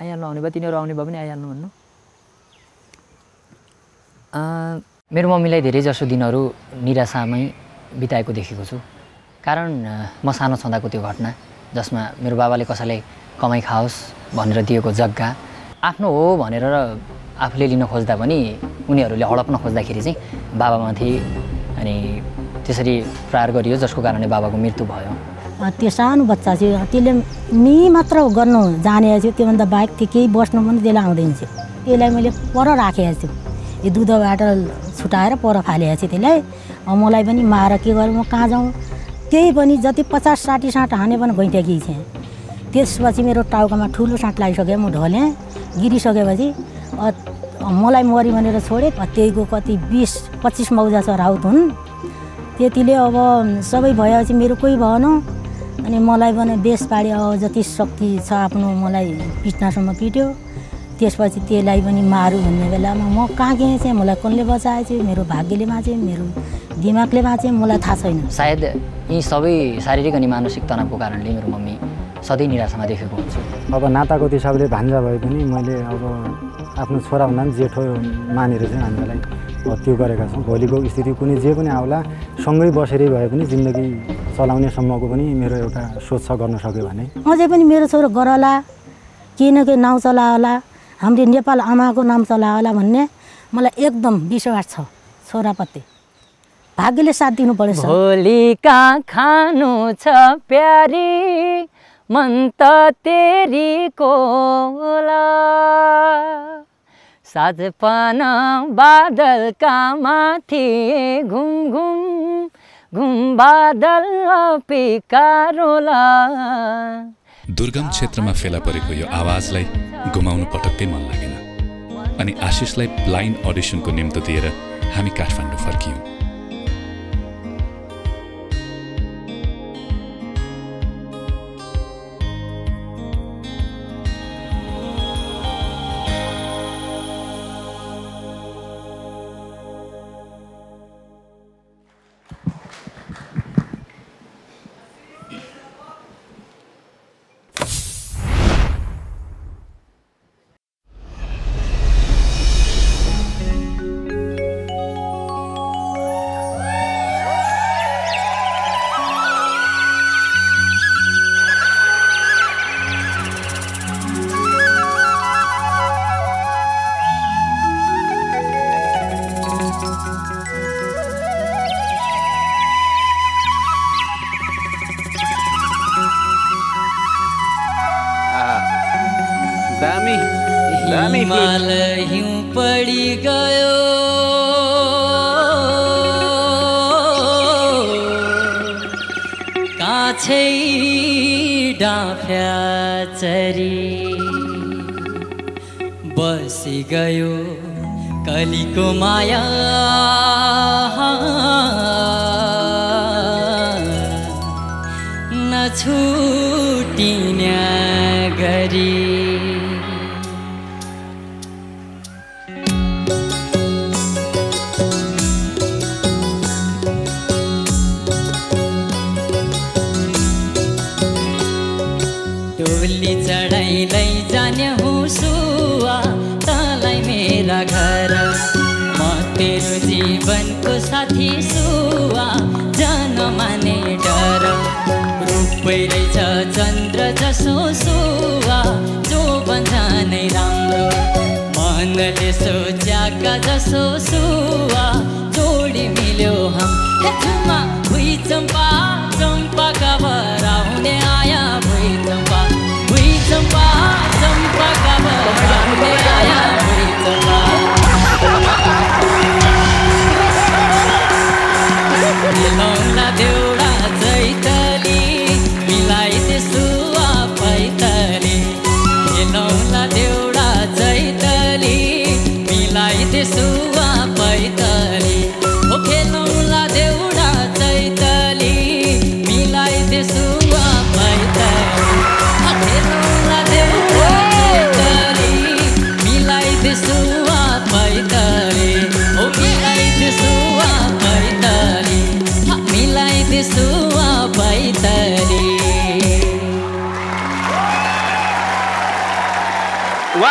आइहाल्नु आउने भयो तिनीहरू आउने भयो पनि आइहाल्नु भन्नु। मेरो मम्मीलाई धेरै जसो दिनहरू निराशामै बिताएको देखेको छु। कारण म सानो छँदाको त्यो घटना जसमा मेरो बाबाले कसैलाई कमाइ खाओस् भनेर दिएको जग्गा आफ्नो हो भनेर आफूले लिन खोज्दा पनि उनीहरूले हडप्न खोज्दाखेरि चाहिँ बाबामाथि अनि त्यसरी प्रहार गरियो जसको कारणले बाबाको मृत्यु भयो। त्यो सानो बच्चा चाहिँ त्यसले मि मात्र गर्नु जाने थियो त्योभन्दा बाहेक त्यो केही बस्नु पनि त्यसलाई आउँदैन थियो। त्यसलाई मैले पर राखेको छु। यो दुधबाट छुटाएर पर फालेको छु त्यसलाई मलाई पनि मार के गरेँ म कहाँ जाउँ? त्यही पनि जति पचास साठी साँट हाने पनि गइँथ्यो थिएँ। त्यसपछि मेरो टाउकोमा ठुलो साँट लागिसक्यो म ढलेँ। गिरिसकेपछि मलाई मरि भनेर छोडेँ त्यहीको कति बिस पच्चिस मौजा चराउत हुन्। त्यतिले अब सबै भएपछि मेरो कोही भएन। अनि मलाई पनि बेस पाडे अब जति शक्ति छ आफ्नो मलाई पिट्नासम्म पिट्यो। त्यसपछि त्यसलाई पनि मारु भन्ने बेलामा म कहाँ गएँ चाहिँ मलाई कसले बचाएछ मेरो भाग्यले बाँचे मेरो दिमागले बाँचे मलाई थाहा छैन। सायद यी सबै शारीरिक अनि मानसिक तनावको कारणले मेरो मम्मी सधैँ निराशामा देखेको हुन्छु। अब नाताको हिसाबले भान्जा भए पनि मैले अब आफ्नो छोराभन्दा पनि जेठो मानेर चाहिँ हामीलाई त्यो गरेका छौँ। भोलिको स्थिति कुनै जे पनि आउला सँगै बसेरै भए पनि जिन्दगी चलाउने सम्मको पनि मेरो एउटा सोच छ गर्न सक्यो भने। अझै पनि मेरो छोरो गरला केही न केही नाउँ चलाओला हाम्रो नेपाल आमाको नाम चलाओला भन्ने मलाई एकदम विश्वास छ छोराप्रति भाग्यले साथ दिनु पऱ्यो सर। भोलि कहाँ खानु छ प्यारी मन त तेरीको होला साँझपन बादलका माथि घुम घुम घुमबादल पिकारोला दुर्गम क्षेत्रमा फेला परेको यो आवाजलाई गुमाउनु पटक्कै मन लागेन। अनि आशिषलाई ब्लाइन्ड अडिसनको निम्तो दिएर हामी काठमाडौँ फर्कियौँ।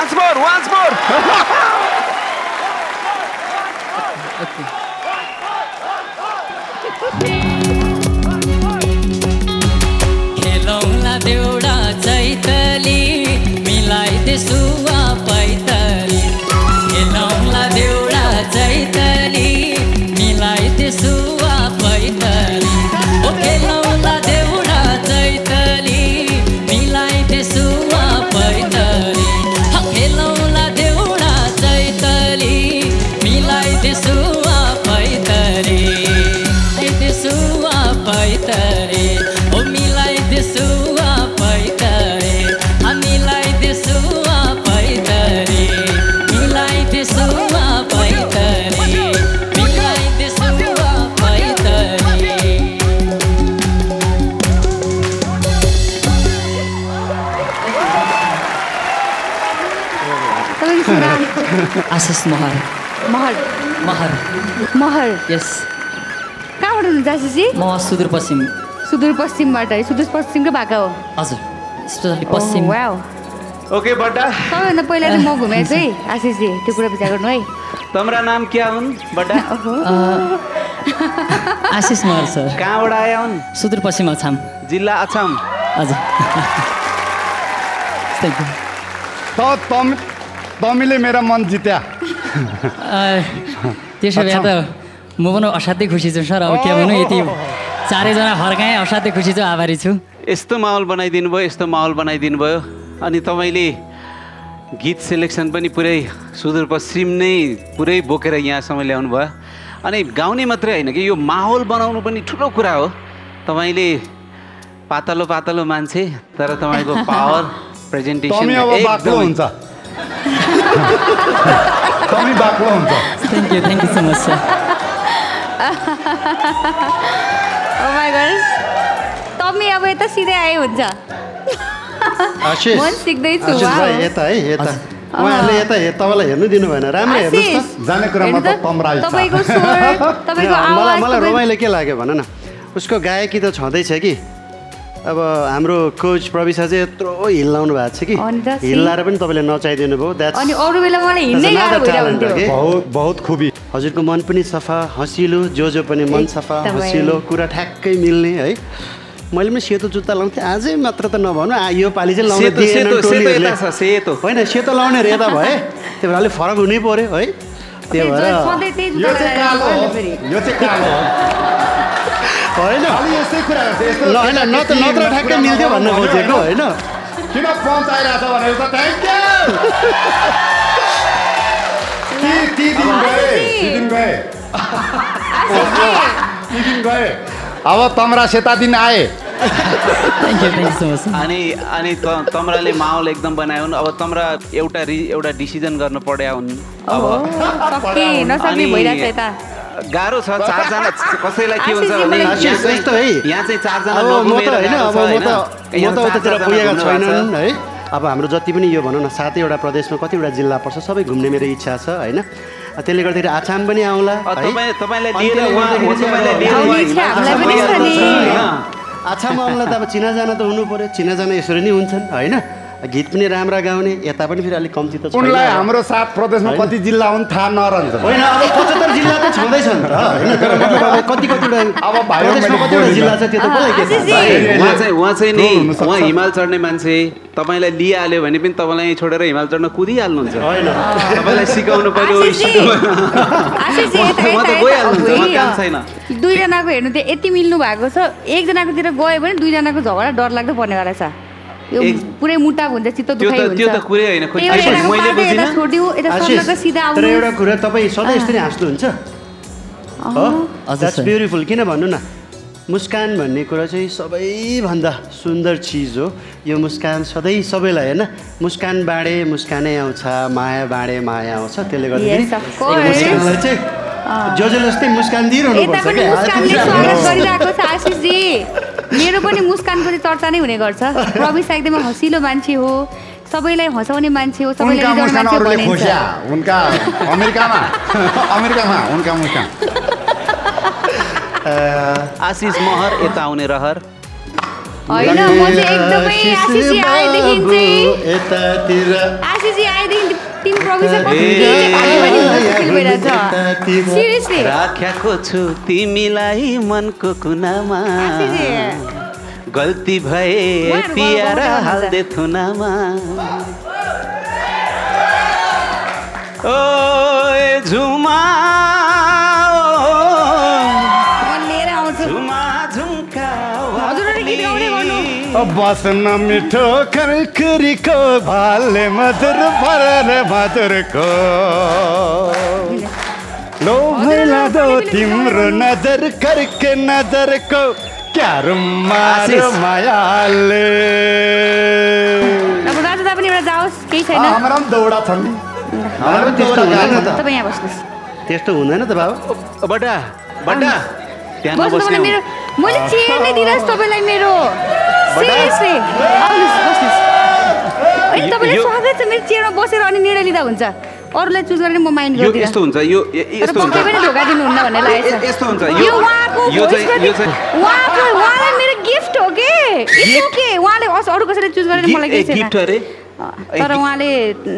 Once more, once more. खेलौला देउडा चैतली मिलाइदे आशिष महर महल। महर महल। यस कहाँबाट हुनुहुन्छ आशिषजी? म सुदूरपश्चिम। सुदूरपश्चिमबाट है। सुदूरपश्चिमकै भएको हो। हजुर। स्पेसली पश्चिम ओके बड्डा सबैभन्दा पहिला चाहिँ म घुमेको छु है आशिषजी त्यो कुरा विचार गर्नु है। तमरा नाम क्या हुन् बड्डा आशिष महर सर। कहाँबाट आया हुन्? सुदूरपश्चिम अछाम। जिल्ला अछाम। हजुर। त तमीले मेरा मन जित्या। त्यसो भए त म पनि असाध्यै खुसी छु सर। अब के भन्नु यति चारैजना फर्काएँ असाध्यै खुसी छु आभारी छु। यस्तो माहौल बनाइदिनु भयो यस्तो माहौल बनाइदिनु भयो। अनि तपाईँले गीत सेलेक्सन पनि पुरै सुदूरपश्चिम नै पुरै बोकेर यहाँसम्म ल्याउनु भयो। अनि गाउने मात्रै होइन कि यो माहौल बनाउनु पनि ठुलो कुरा हो। तपाईँले पातलो पातलो मान्छे तर तपाईँको पावर प्रेजेन्टेसन हुन्छ। टमी बाक्लो हुन्छ thank you thank you so much sir. Tommy अब यता सिधै आए हुन्छ। आशिष। म सिक्दैछु यता है यता। उहाँहरूले यता हे तपाईँलाई हेर्नु दिनु भएन। राम्रो हेर्नुहोस् जाने कुरामा त, तम छ। तपाईँको स्वर तपाईँको मलाई आवाज मलाई तपाईँ- रमाइलो के लाग्यो भन न। उसको गायकी त छँदैछ कि? अब हाम्रो कोच प्रविशा चाहिँ यत्रो हिल्लाउनु भएको छ कि? हिल्लाएर पनि तपाईँले नचाइदिनु भयो। अनि अरू बेला मलाई बहुत बहुत खुबी। हजुरको मन पनि सफा हँसिलो जो जो पनि मन सफा। हँसिलो कुरा ठ्याक्कै मिल्ने है। मैले पनि सेतो जुत्ता लाउँथेँ आजै मात्र त नभनु आ- यो पालि चाहिँ लाउन सेतो दिएन सेतो सेतो टोलीहरूले। यता छ सेतो। होइन सेतो लाउने रे यता भए त्यो भएर अलिक फरक हुनै पर्यो है। त्यो भएर होइन। होइन न त नत्र ठ्याक्कै मिल्थ्यो भन्न खोजेको होइन। किन पञ्च आइरहेछ भनेर त थ्याङ्क यू ती ती दिन गए ती दिन गए। ती दिन गए। अब तमरा सेता दिन आए। Thank you thank you so much अनि अनि त- तम्राले माहौल एकदम बनायो अब तम्रा एउटा रि एउटा डिसिजन गर्न पर्या हुन्। अब गाह्रो छ चारजना कसैलाई के हुन्छ भने यस्तो है यहाँ चाहिँ चारजना पुगेका। छैनन् है अब हाम्रो जति पनि यो भनौँ न सातैवटा प्रदेशमा कतिवटा जिल्ला पर्छ सबै घुम्ने मेरो इच्छा छ होइन त्यसले गर्दाखेरि आछाम पनि आउँला अ, है तपाईँ तपाईँलाई अनि लिएर त्यसले उहाँ गर्दाखेरि तपाईँलाई चाहिँ लिएर अब उहाँ आउने इच्छा हिमाल हामीलाई पनि छ सफारी नि। गर्नुहुन्छ, होइन? आछामा आउँला त अब चिनाजाना त हुनु पर्यो चिनाजाना यसरी नै हुन्छन् होइन गीत पनि राम्रा गाउने यता पनि फेरि अलिक कम्ती त उनलाई हाम्रो सात प्रदेशमा कति जिल्ला हुन् थाहा नरहन्छ। होइन अब पचहत्तर जिल्ला त छँदैछ नि त होइन? कति कतिवटा अब कतिवटा। जिल्ला छ त्यो त उहाँ चाहिँ उहाँ चाहिँ नि। उहाँ हिमाल चढ्ने मान्छे तपाईँलाई लिइहाल्यो भने पनि तपाईँलाई छोडेर हिमाल चढ्न कुदिहाल्नुहुन्छ। होइन। तपाईँलाई सिकाउनु पर्यो। छैन। दुईजनाको हेर्नु त्यो यति मिल्नु भएको छ। एकजनाकोतिर गयो भने दुईजनाको झगडा डरलाग्दो पर्ने वाला छ। यो पुरै मुटा हुन्छ चित्त त्यो दुखाइ त हुन्छ। त्यो त कुरै यताको मैले बुझिनँ। छोडिदियो यता सर्लक्क सिधा तर आउनु एउटा कुरा तपाईँ सधैँ यसरी हाँस्नुहुन्छ हो? हजुर द्याट्स। ब्युटिफुल किन भन्नु न मुस्कान भन्ने कुरा चाहिँ सबैभन्दा सुन्दर चिज हो। यो मुस्कान सधैँ सबैलाई होइन मुस्कान बाँडे मुस्कानै आउँछ माया बाँडे माया आउँछ त्यसले गर्दाखेरि course. मुस्कानलाई चाहिँ जो जो जस्तै मुस्कान दिइरहनु पर्छ मेरो पनि मुस्कानको चाहिँ चर्चा नै हुने गर्छ। प्रविशा एकदमै हँसिलो मान्छे हो। सबैलाई हँसाउने मान्छे हो सबैलाई उनका अमेरिकामा। अमेरिकामा उनका मुस्कान। आशिष महर यता आउने रहर। होइन म चाहिँ एकदमै आशिषजी आएदेखि चाहिँ यतातिर। आशिषजी आएदेखि तिन प्रविशा कति भइरहेछ। सिरियसली राखेको छु तिमीलाई मनको कुनामा। गल्ती भए गाउँदै हाल्दे थुनामा। ओ झुमा। बस्न मिठो खरखरीको भाले मधुर भरर मधुरको लो भैला दो तिम्रो नजर करके नजरको क्या रुमार आशिष। मायाले। अब दाजु दा पनि एउटा जाओस् केही छैन। हाम्रा पनि दौडा छन् हाम्रो पनि त्यस्तो हुँदैन त। तपाईँ यहाँ बस्नुहोस्। त्यस्तो हुँदैन त बाबु बड्डा बड्डा त्यहाँ बस्नु मेरो मैले चेयर नै दिनुहोस् तपाईँलाई मेरो। सिरियसली आउनुहोस् बस्नुहोस् होइन तपाईँलाई यो- स्वागत छ मेरो चेयरमा बसेर अनि निर्णय लिँदा हुन्छ। अरूलाई चुज गरेर म माइन्ड यो गर्दिनँ। यस्तो हुन्छ यो यस्तो हुन्छ। पनि धोका दिनुहुन्न भन्ने लागेको यस्तो हुन्छ यो उहाँको यो चाहिँ यो चाहिँ उहाँको उहाँलाई मेरो गिफ्ट हो के? इट्स ओके उहाँले अस अरू कसैले चुज गरेर मलाई केही छैन। गिफ्ट अरे तर उहाँले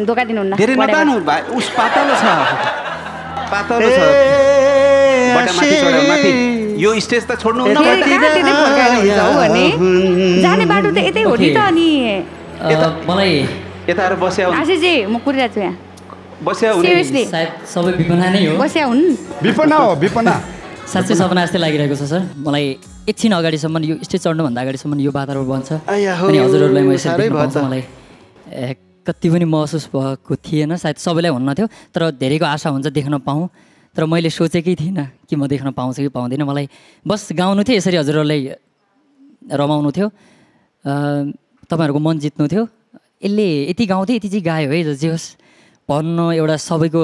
धोका दिनुहुन्न। धेरै. नतानु भाइ उस पातलो छ। पातलो छ। बट्टा माथि चढ्यो माथि यो स्टेज त छोड्नु जाने बाटो त यतै हो नि त अनि। मलाई यता आएर बस्या हुन्। आशिषजी म कुरिरहेको छु यहाँ। बस्या हुन्। Seriously? सायद सबै विपना नै हो। बस्या हुन्? विपना हो विपना साँच्चै सपना जस्तै लागिरहेको छ सर। मलाई एकछिन अगाडिसम्म यो स्टेज चढ्नुभन्दा अगाडिसम्म यो वातावरण बन्छ। अनि हजुरहरूलाई म यसरी साह्रै देख्न भयो पाउँछु त। मलाई कति पनि महसुस भएको थिएन सायद सबैलाई हुन्न थियो तर धेरैको आशा हुन्छ देख्न पाऊँ तर मैले सोचेकै थिइनँ कि म देख्न पाउँछु कि पाउँदिनँ। मलाई बस गाउनु थियो यसरी हजुरहरूलाई रमाउनु थियो। तपाईँहरूको मन जित्नु थियो। यसले यति गाउँथ्यो यति चाहिँ गायो है जे होस् भन्न एउटा सबैको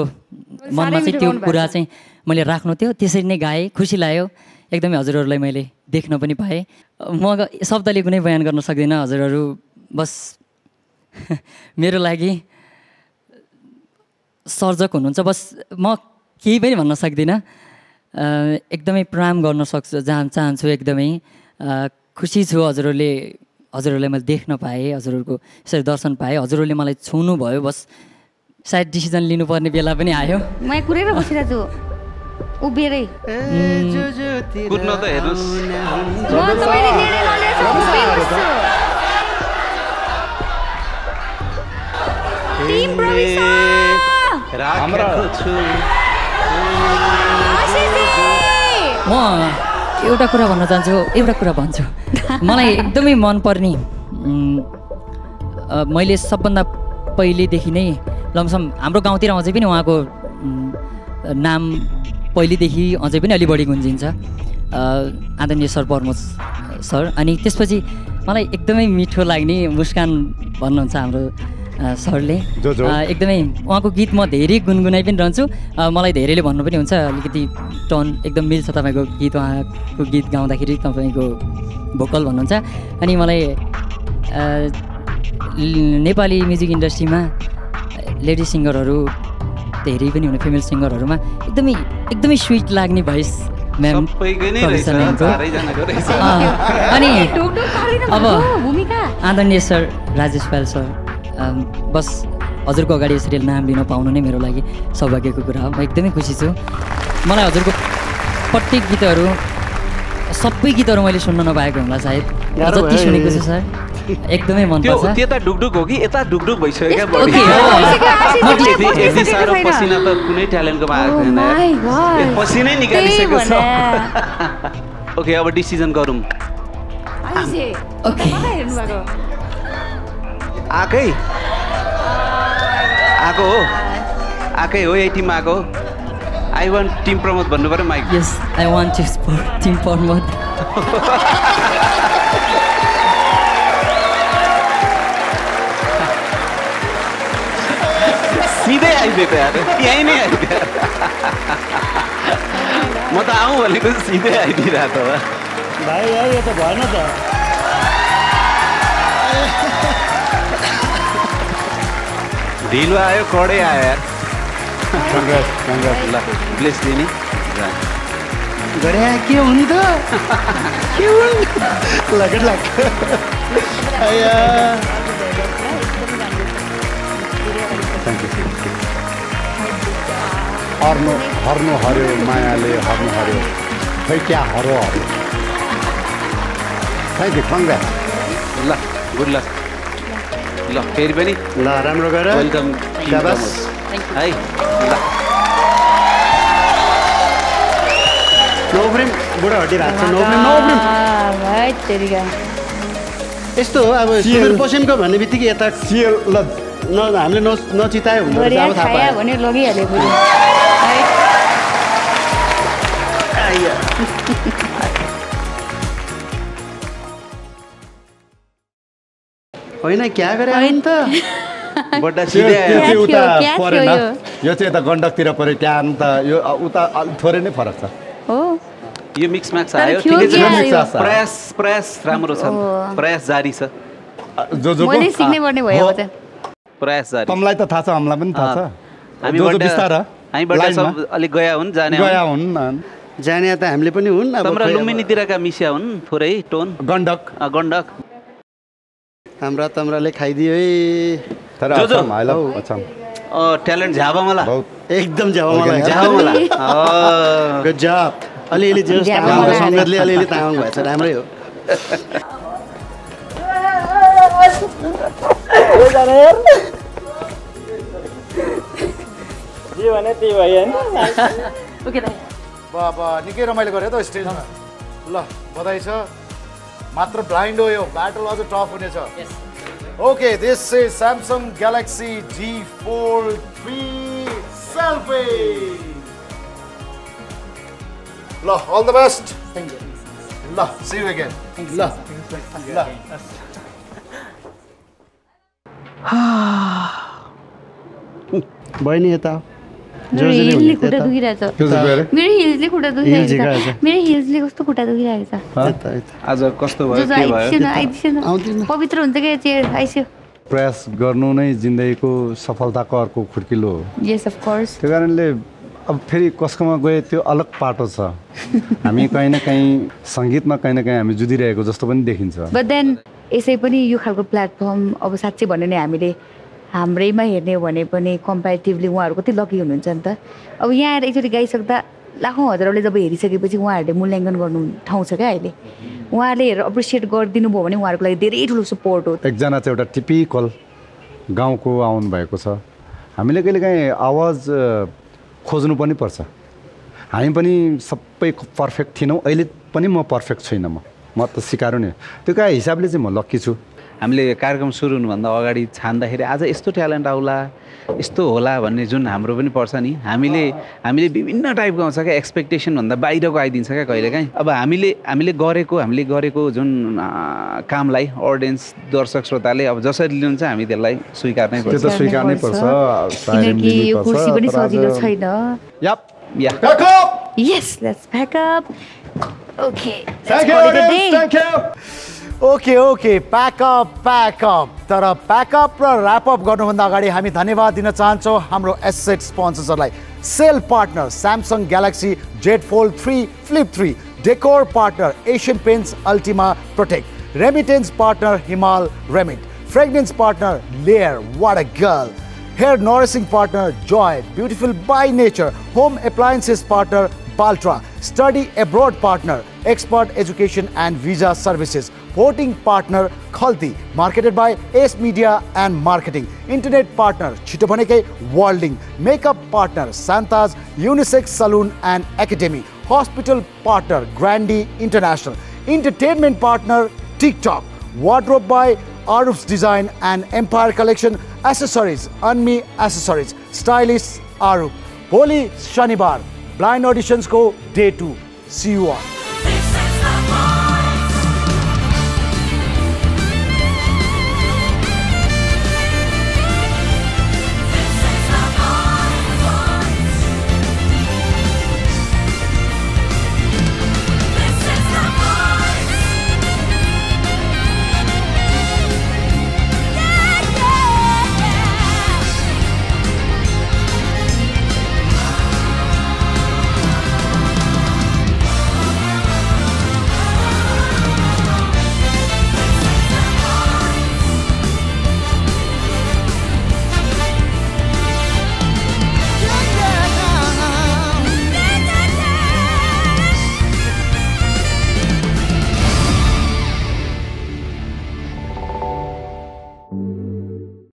मनमा चाहिँ त्यो कुरा। चाहिँ मैले राख्नु थियो। त्यसरी नै गाएँ खुसी लाग्यो। एकदमै हजुरहरूलाई मैले देख्न पनि पाएँ। म शब्दले कुनै बयान गर्न सक्दिनँ हजुरहरू। बस मेरो लागि सर्जक हुनुहुन्छ। बस म केही पनि भन्न सक्दिनँ। एकदमै प्रणाम गर्न सक्छु जहाँ चाहन्छु एकदमै। खुसी छु हजुरहरूले हजुरहरूलाई मैले देख्न पाएँ हजुरहरूको यसरी दर्शन पाएँ। हजुरहरूले मलाई छुनु भयो बस सायद डिसिजन लिनुपर्ने बेला पनि आयो। म कुरेर बसिरहेको छु। उभिएरै। कुद्न त हेर्नुहोस् म एउटा कुरा भन्न चाहन्छु एउटा कुरा भन्छु। मलाई एकदमै मनपर्ने मैले सबभन्दा पहिलेदेखि नै लमसम हाम्रो गाउँतिर अझै पनि उहाँको नाम पहिलेदेखि अझै पनि अलि बढी गुन्जिन्छ। आदरणीय सर प्रमोद सर। अनि त्यसपछि मलाई एकदमै मिठो लाग्ने मुस्कान भन्नुहुन्छ हाम्रो सरले। एकदमै उहाँको गीत म धेरै गुनगुनाइ पनि रहन्छु। मलाई धेरैले भन्नु पनि हुन्छ अलिकति टन एकदम मिल्छ तपाईँको गीत उहाँको गीत गाउँदाखेरि तपाईँको भोकल भन्नुहुन्छ। अनि मलाई नेपाली म्युजिक इन्डस्ट्रीमा लेडी सिङ्गरहरू धेरै पनि हुने फिमेल सिङ्गरहरूमा एकदमै एकदमै स्विट लाग्ने भोइस म्याम अनि अब आदरणीय सर राजेश पाल सर। बस हजुरको अगाडि यसरी नाम लिन पाउनु नै मेरो लागि सौभाग्यको कुरा हो। म एकदमै खुसी छु। मलाई हजुरको प्रत्येक गीतहरू सबै गीतहरू मैले सुन्न नपाएको होला सायद। जति। सुनेको छु सर एकदमै त्यो मनपर्छ त्यता ढुकढुक हो कि? यता ढुकढुक भइसक्यो क्या बडी? यति- साह्रो। पसिना त कुनै ट्यालेन्टकोमा आएको Oh पसिनै निकालिसकेको छ। ओके अब डिसिजन गरौँ। ओके आएकै आएको हो। आएकै हो यही टिममा आएको हो। आई वान्ट टिम प्रमोद भन्नु पऱ्यो mike. Yes I want to support team Pramod. सिधै यार। यहीँ नै आइदियो म त आउँ भनेको सिधै आइदिइरहेको त भाइ यार यो त भएन त। ढिलो आयो कडै आयो यार। कङ्ग्रेस कङ्ग्रेस ल ब्लेस दिने। गरे के हुन्छ के हुन्छ ल गुड लक आया। हर्नु हर्नु हऱ्यो मायाले हर्नु हऱ्यो खै क्या हरो हऱ्यो थ्याङ्क यू कङ्ग्रेस ल गुड लक ल फेरि पनि ल राम्रो गर। वेलकम। है ल। नौब्रिम बुढा हड्डी भएको छ नौब्रिम नौब्रिम भाइ तेरिका यस्तो हो अब सुगर पश्चिमको भन्ने बित्तिकै यता सिएल ल। न हामीले न नचितायो हुँदो रहेछ बढिया अब थाहा पायो। भने लगिहाल्यो होइन क्या गरे होइन। त उता परेन। यो? चाहिँ यता गण्डकतिर पऱ्यो त्यहाँ अन्त यो उता अलिक थोरै नै फरक छ। हो। यो मिक्स म्याक्स तर आयो? प्रयास प्रयास राम्रो छ। प्रयास जारी छ। जो जो सिक्नै पर्ने भयो प्रयास जारी। तमलाई त थाहा छ हामीलाई पनि थाहा छ। हामी बिस्तार। हामीबाट। सब अलिक गया हुन् जाने गया हुन् जाने त हामीले पनि हुन् अब तम्रा खोइ अब लुम्बिनीतिरका मिसिया हुन् थोरै टोन। गण्डक। गण्डक। हाम्रा तम्राले खाइदियो है तर जो जो? अचम हाइला अचम अँ, ट्यालेन्ट झाबा मला एकदम झ्याउमला झाबा मला गुड जब अलिअलि जे। सङ्गतले अलिअलि तामाङ भएछ राम्रै हो। जे भने त्यही भयो होइन ओके दाइ अब निकै रमाइलो गऱ्यो त स्टेजमा। ल बधाई छ। मात्र ब्लाइन्ड हो यो। ब्याटल अझ टफ हुनेछ। Okay this is Samsung Galaxy G four three selfie ल अल द बेस्ट ल सी यु अगेन ल। ल। बहिनी यता। मेरो हिल्सले खुट्टा दुखिरहेछ मेरो हिल्सले खुट्टा हिल्स दुखिरहेको झिकाएको छ मेरो हिल्सले कस्तो खुट्टा दुखिरहेको छ आज कस्तो जो जो आइदियो न आइदियो न पवित्र हुन्छ क्या चेयर आइस्यो प्रयास गर्नु नै जिन्दगीको सफलताको अर्को खुड्किलो हो यस अफ कोर्स त्यो कारणले अब फेरि कसकोमा गए त्यो अलग पाटो छ हामी कहीँ न कहीँ सङ्गीतमा कहीँ न कहीँ हामी जुधिरहेको जस्तो पनि देखिन्छ बट देन यसै पनि यो खालको प्लेटफर्म अब साँच्चै भन्यो भने हामीले हाम्रैमा हेर्ने हो भने पनि कम्पेरिटिभली उहाँहरू कति लकी हुनुहुन्छ नि त। अब यहाँ आएर एकचोटि गाइसक्दा लाखौँ हजारौँले जब हेरिसकेपछि उहाँहरूले मूल्याङ्कन गर्नु ठाउँ छ क्या अहिले। उहाँहरूले हेरेर एप्रिसिएट गरिदिनु भयो भने उहाँहरूको लागि धेरै ठुलो सपोर्ट हो। एकजना चाहिँ एउटा टिपिकल गाउँको आउनुभएको छ। हामीले कहिलेकाहीँ आवाज खोज्नु पनि पर्छ। हामी पनि सबै पर्फेक्ट थिएनौँ अहिले पनि म पर्फेक्ट छुइनँ म। म त सिकारो नै। त्यो काय हिसाबले चाहिँ म लक्की छु। हामीले कार्यक्रम सुरु हुनुभन्दा अगाडि छान्दाखेरि आज यस्तो ट्यालेन्ट आउला यस्तो होला भन्ने जुन हाम्रो पनि पर्छ नि हामीले हामीले विभिन्न टाइपको आउँछ क्या एक्सपेक्टेसनभन्दा बाहिरको आइदिन्छ क्या कहिलेकाहीँ अब हामीले हामीले गरेको हामीले गरेको जुन कामलाई अडियन्स दर्शक श्रोताले अब जसरी लिनुहुन्छ हामी त्यसलाई स्वीकार नै त्यो त स्वीकार्नै पर्छ तर आज- सजिलो छैन Yeah yes let's pack up okay Thank you, audience. Thank you. Okay okay pack up pack up तर प्याकअप र ऱ्यापअप गर्नुभन्दा अगाडि हामी धन्यवाद दिन चाहन्छौँ हाम्रो asset स्पोन्सर्सहरूलाई cell partner Samsung Galaxy Z Fold three Flip three decor partner Asian Paints Ultima Protect remittance partner Himal Remit fragrance partner Layer What a Girl Hair nourishing partner Joy, beautiful by nature. Home appliances partner Baltra. Study abroad partner Expert Education and Visa Services. Voting partner Khalti. Marketed by Ace Media and Marketing. Internet partner Chitobaneke Worlding. Makeup partner Santa's Unisex Saloon and Academy. Hospital partner Grandi International. Entertainment partner TikTok. Wardrobe by Aruf's Design and Empire Collection Accessories, Unme Accessories, Stylist Arup. Holy Shanibar, blind auditions go day two. See you all.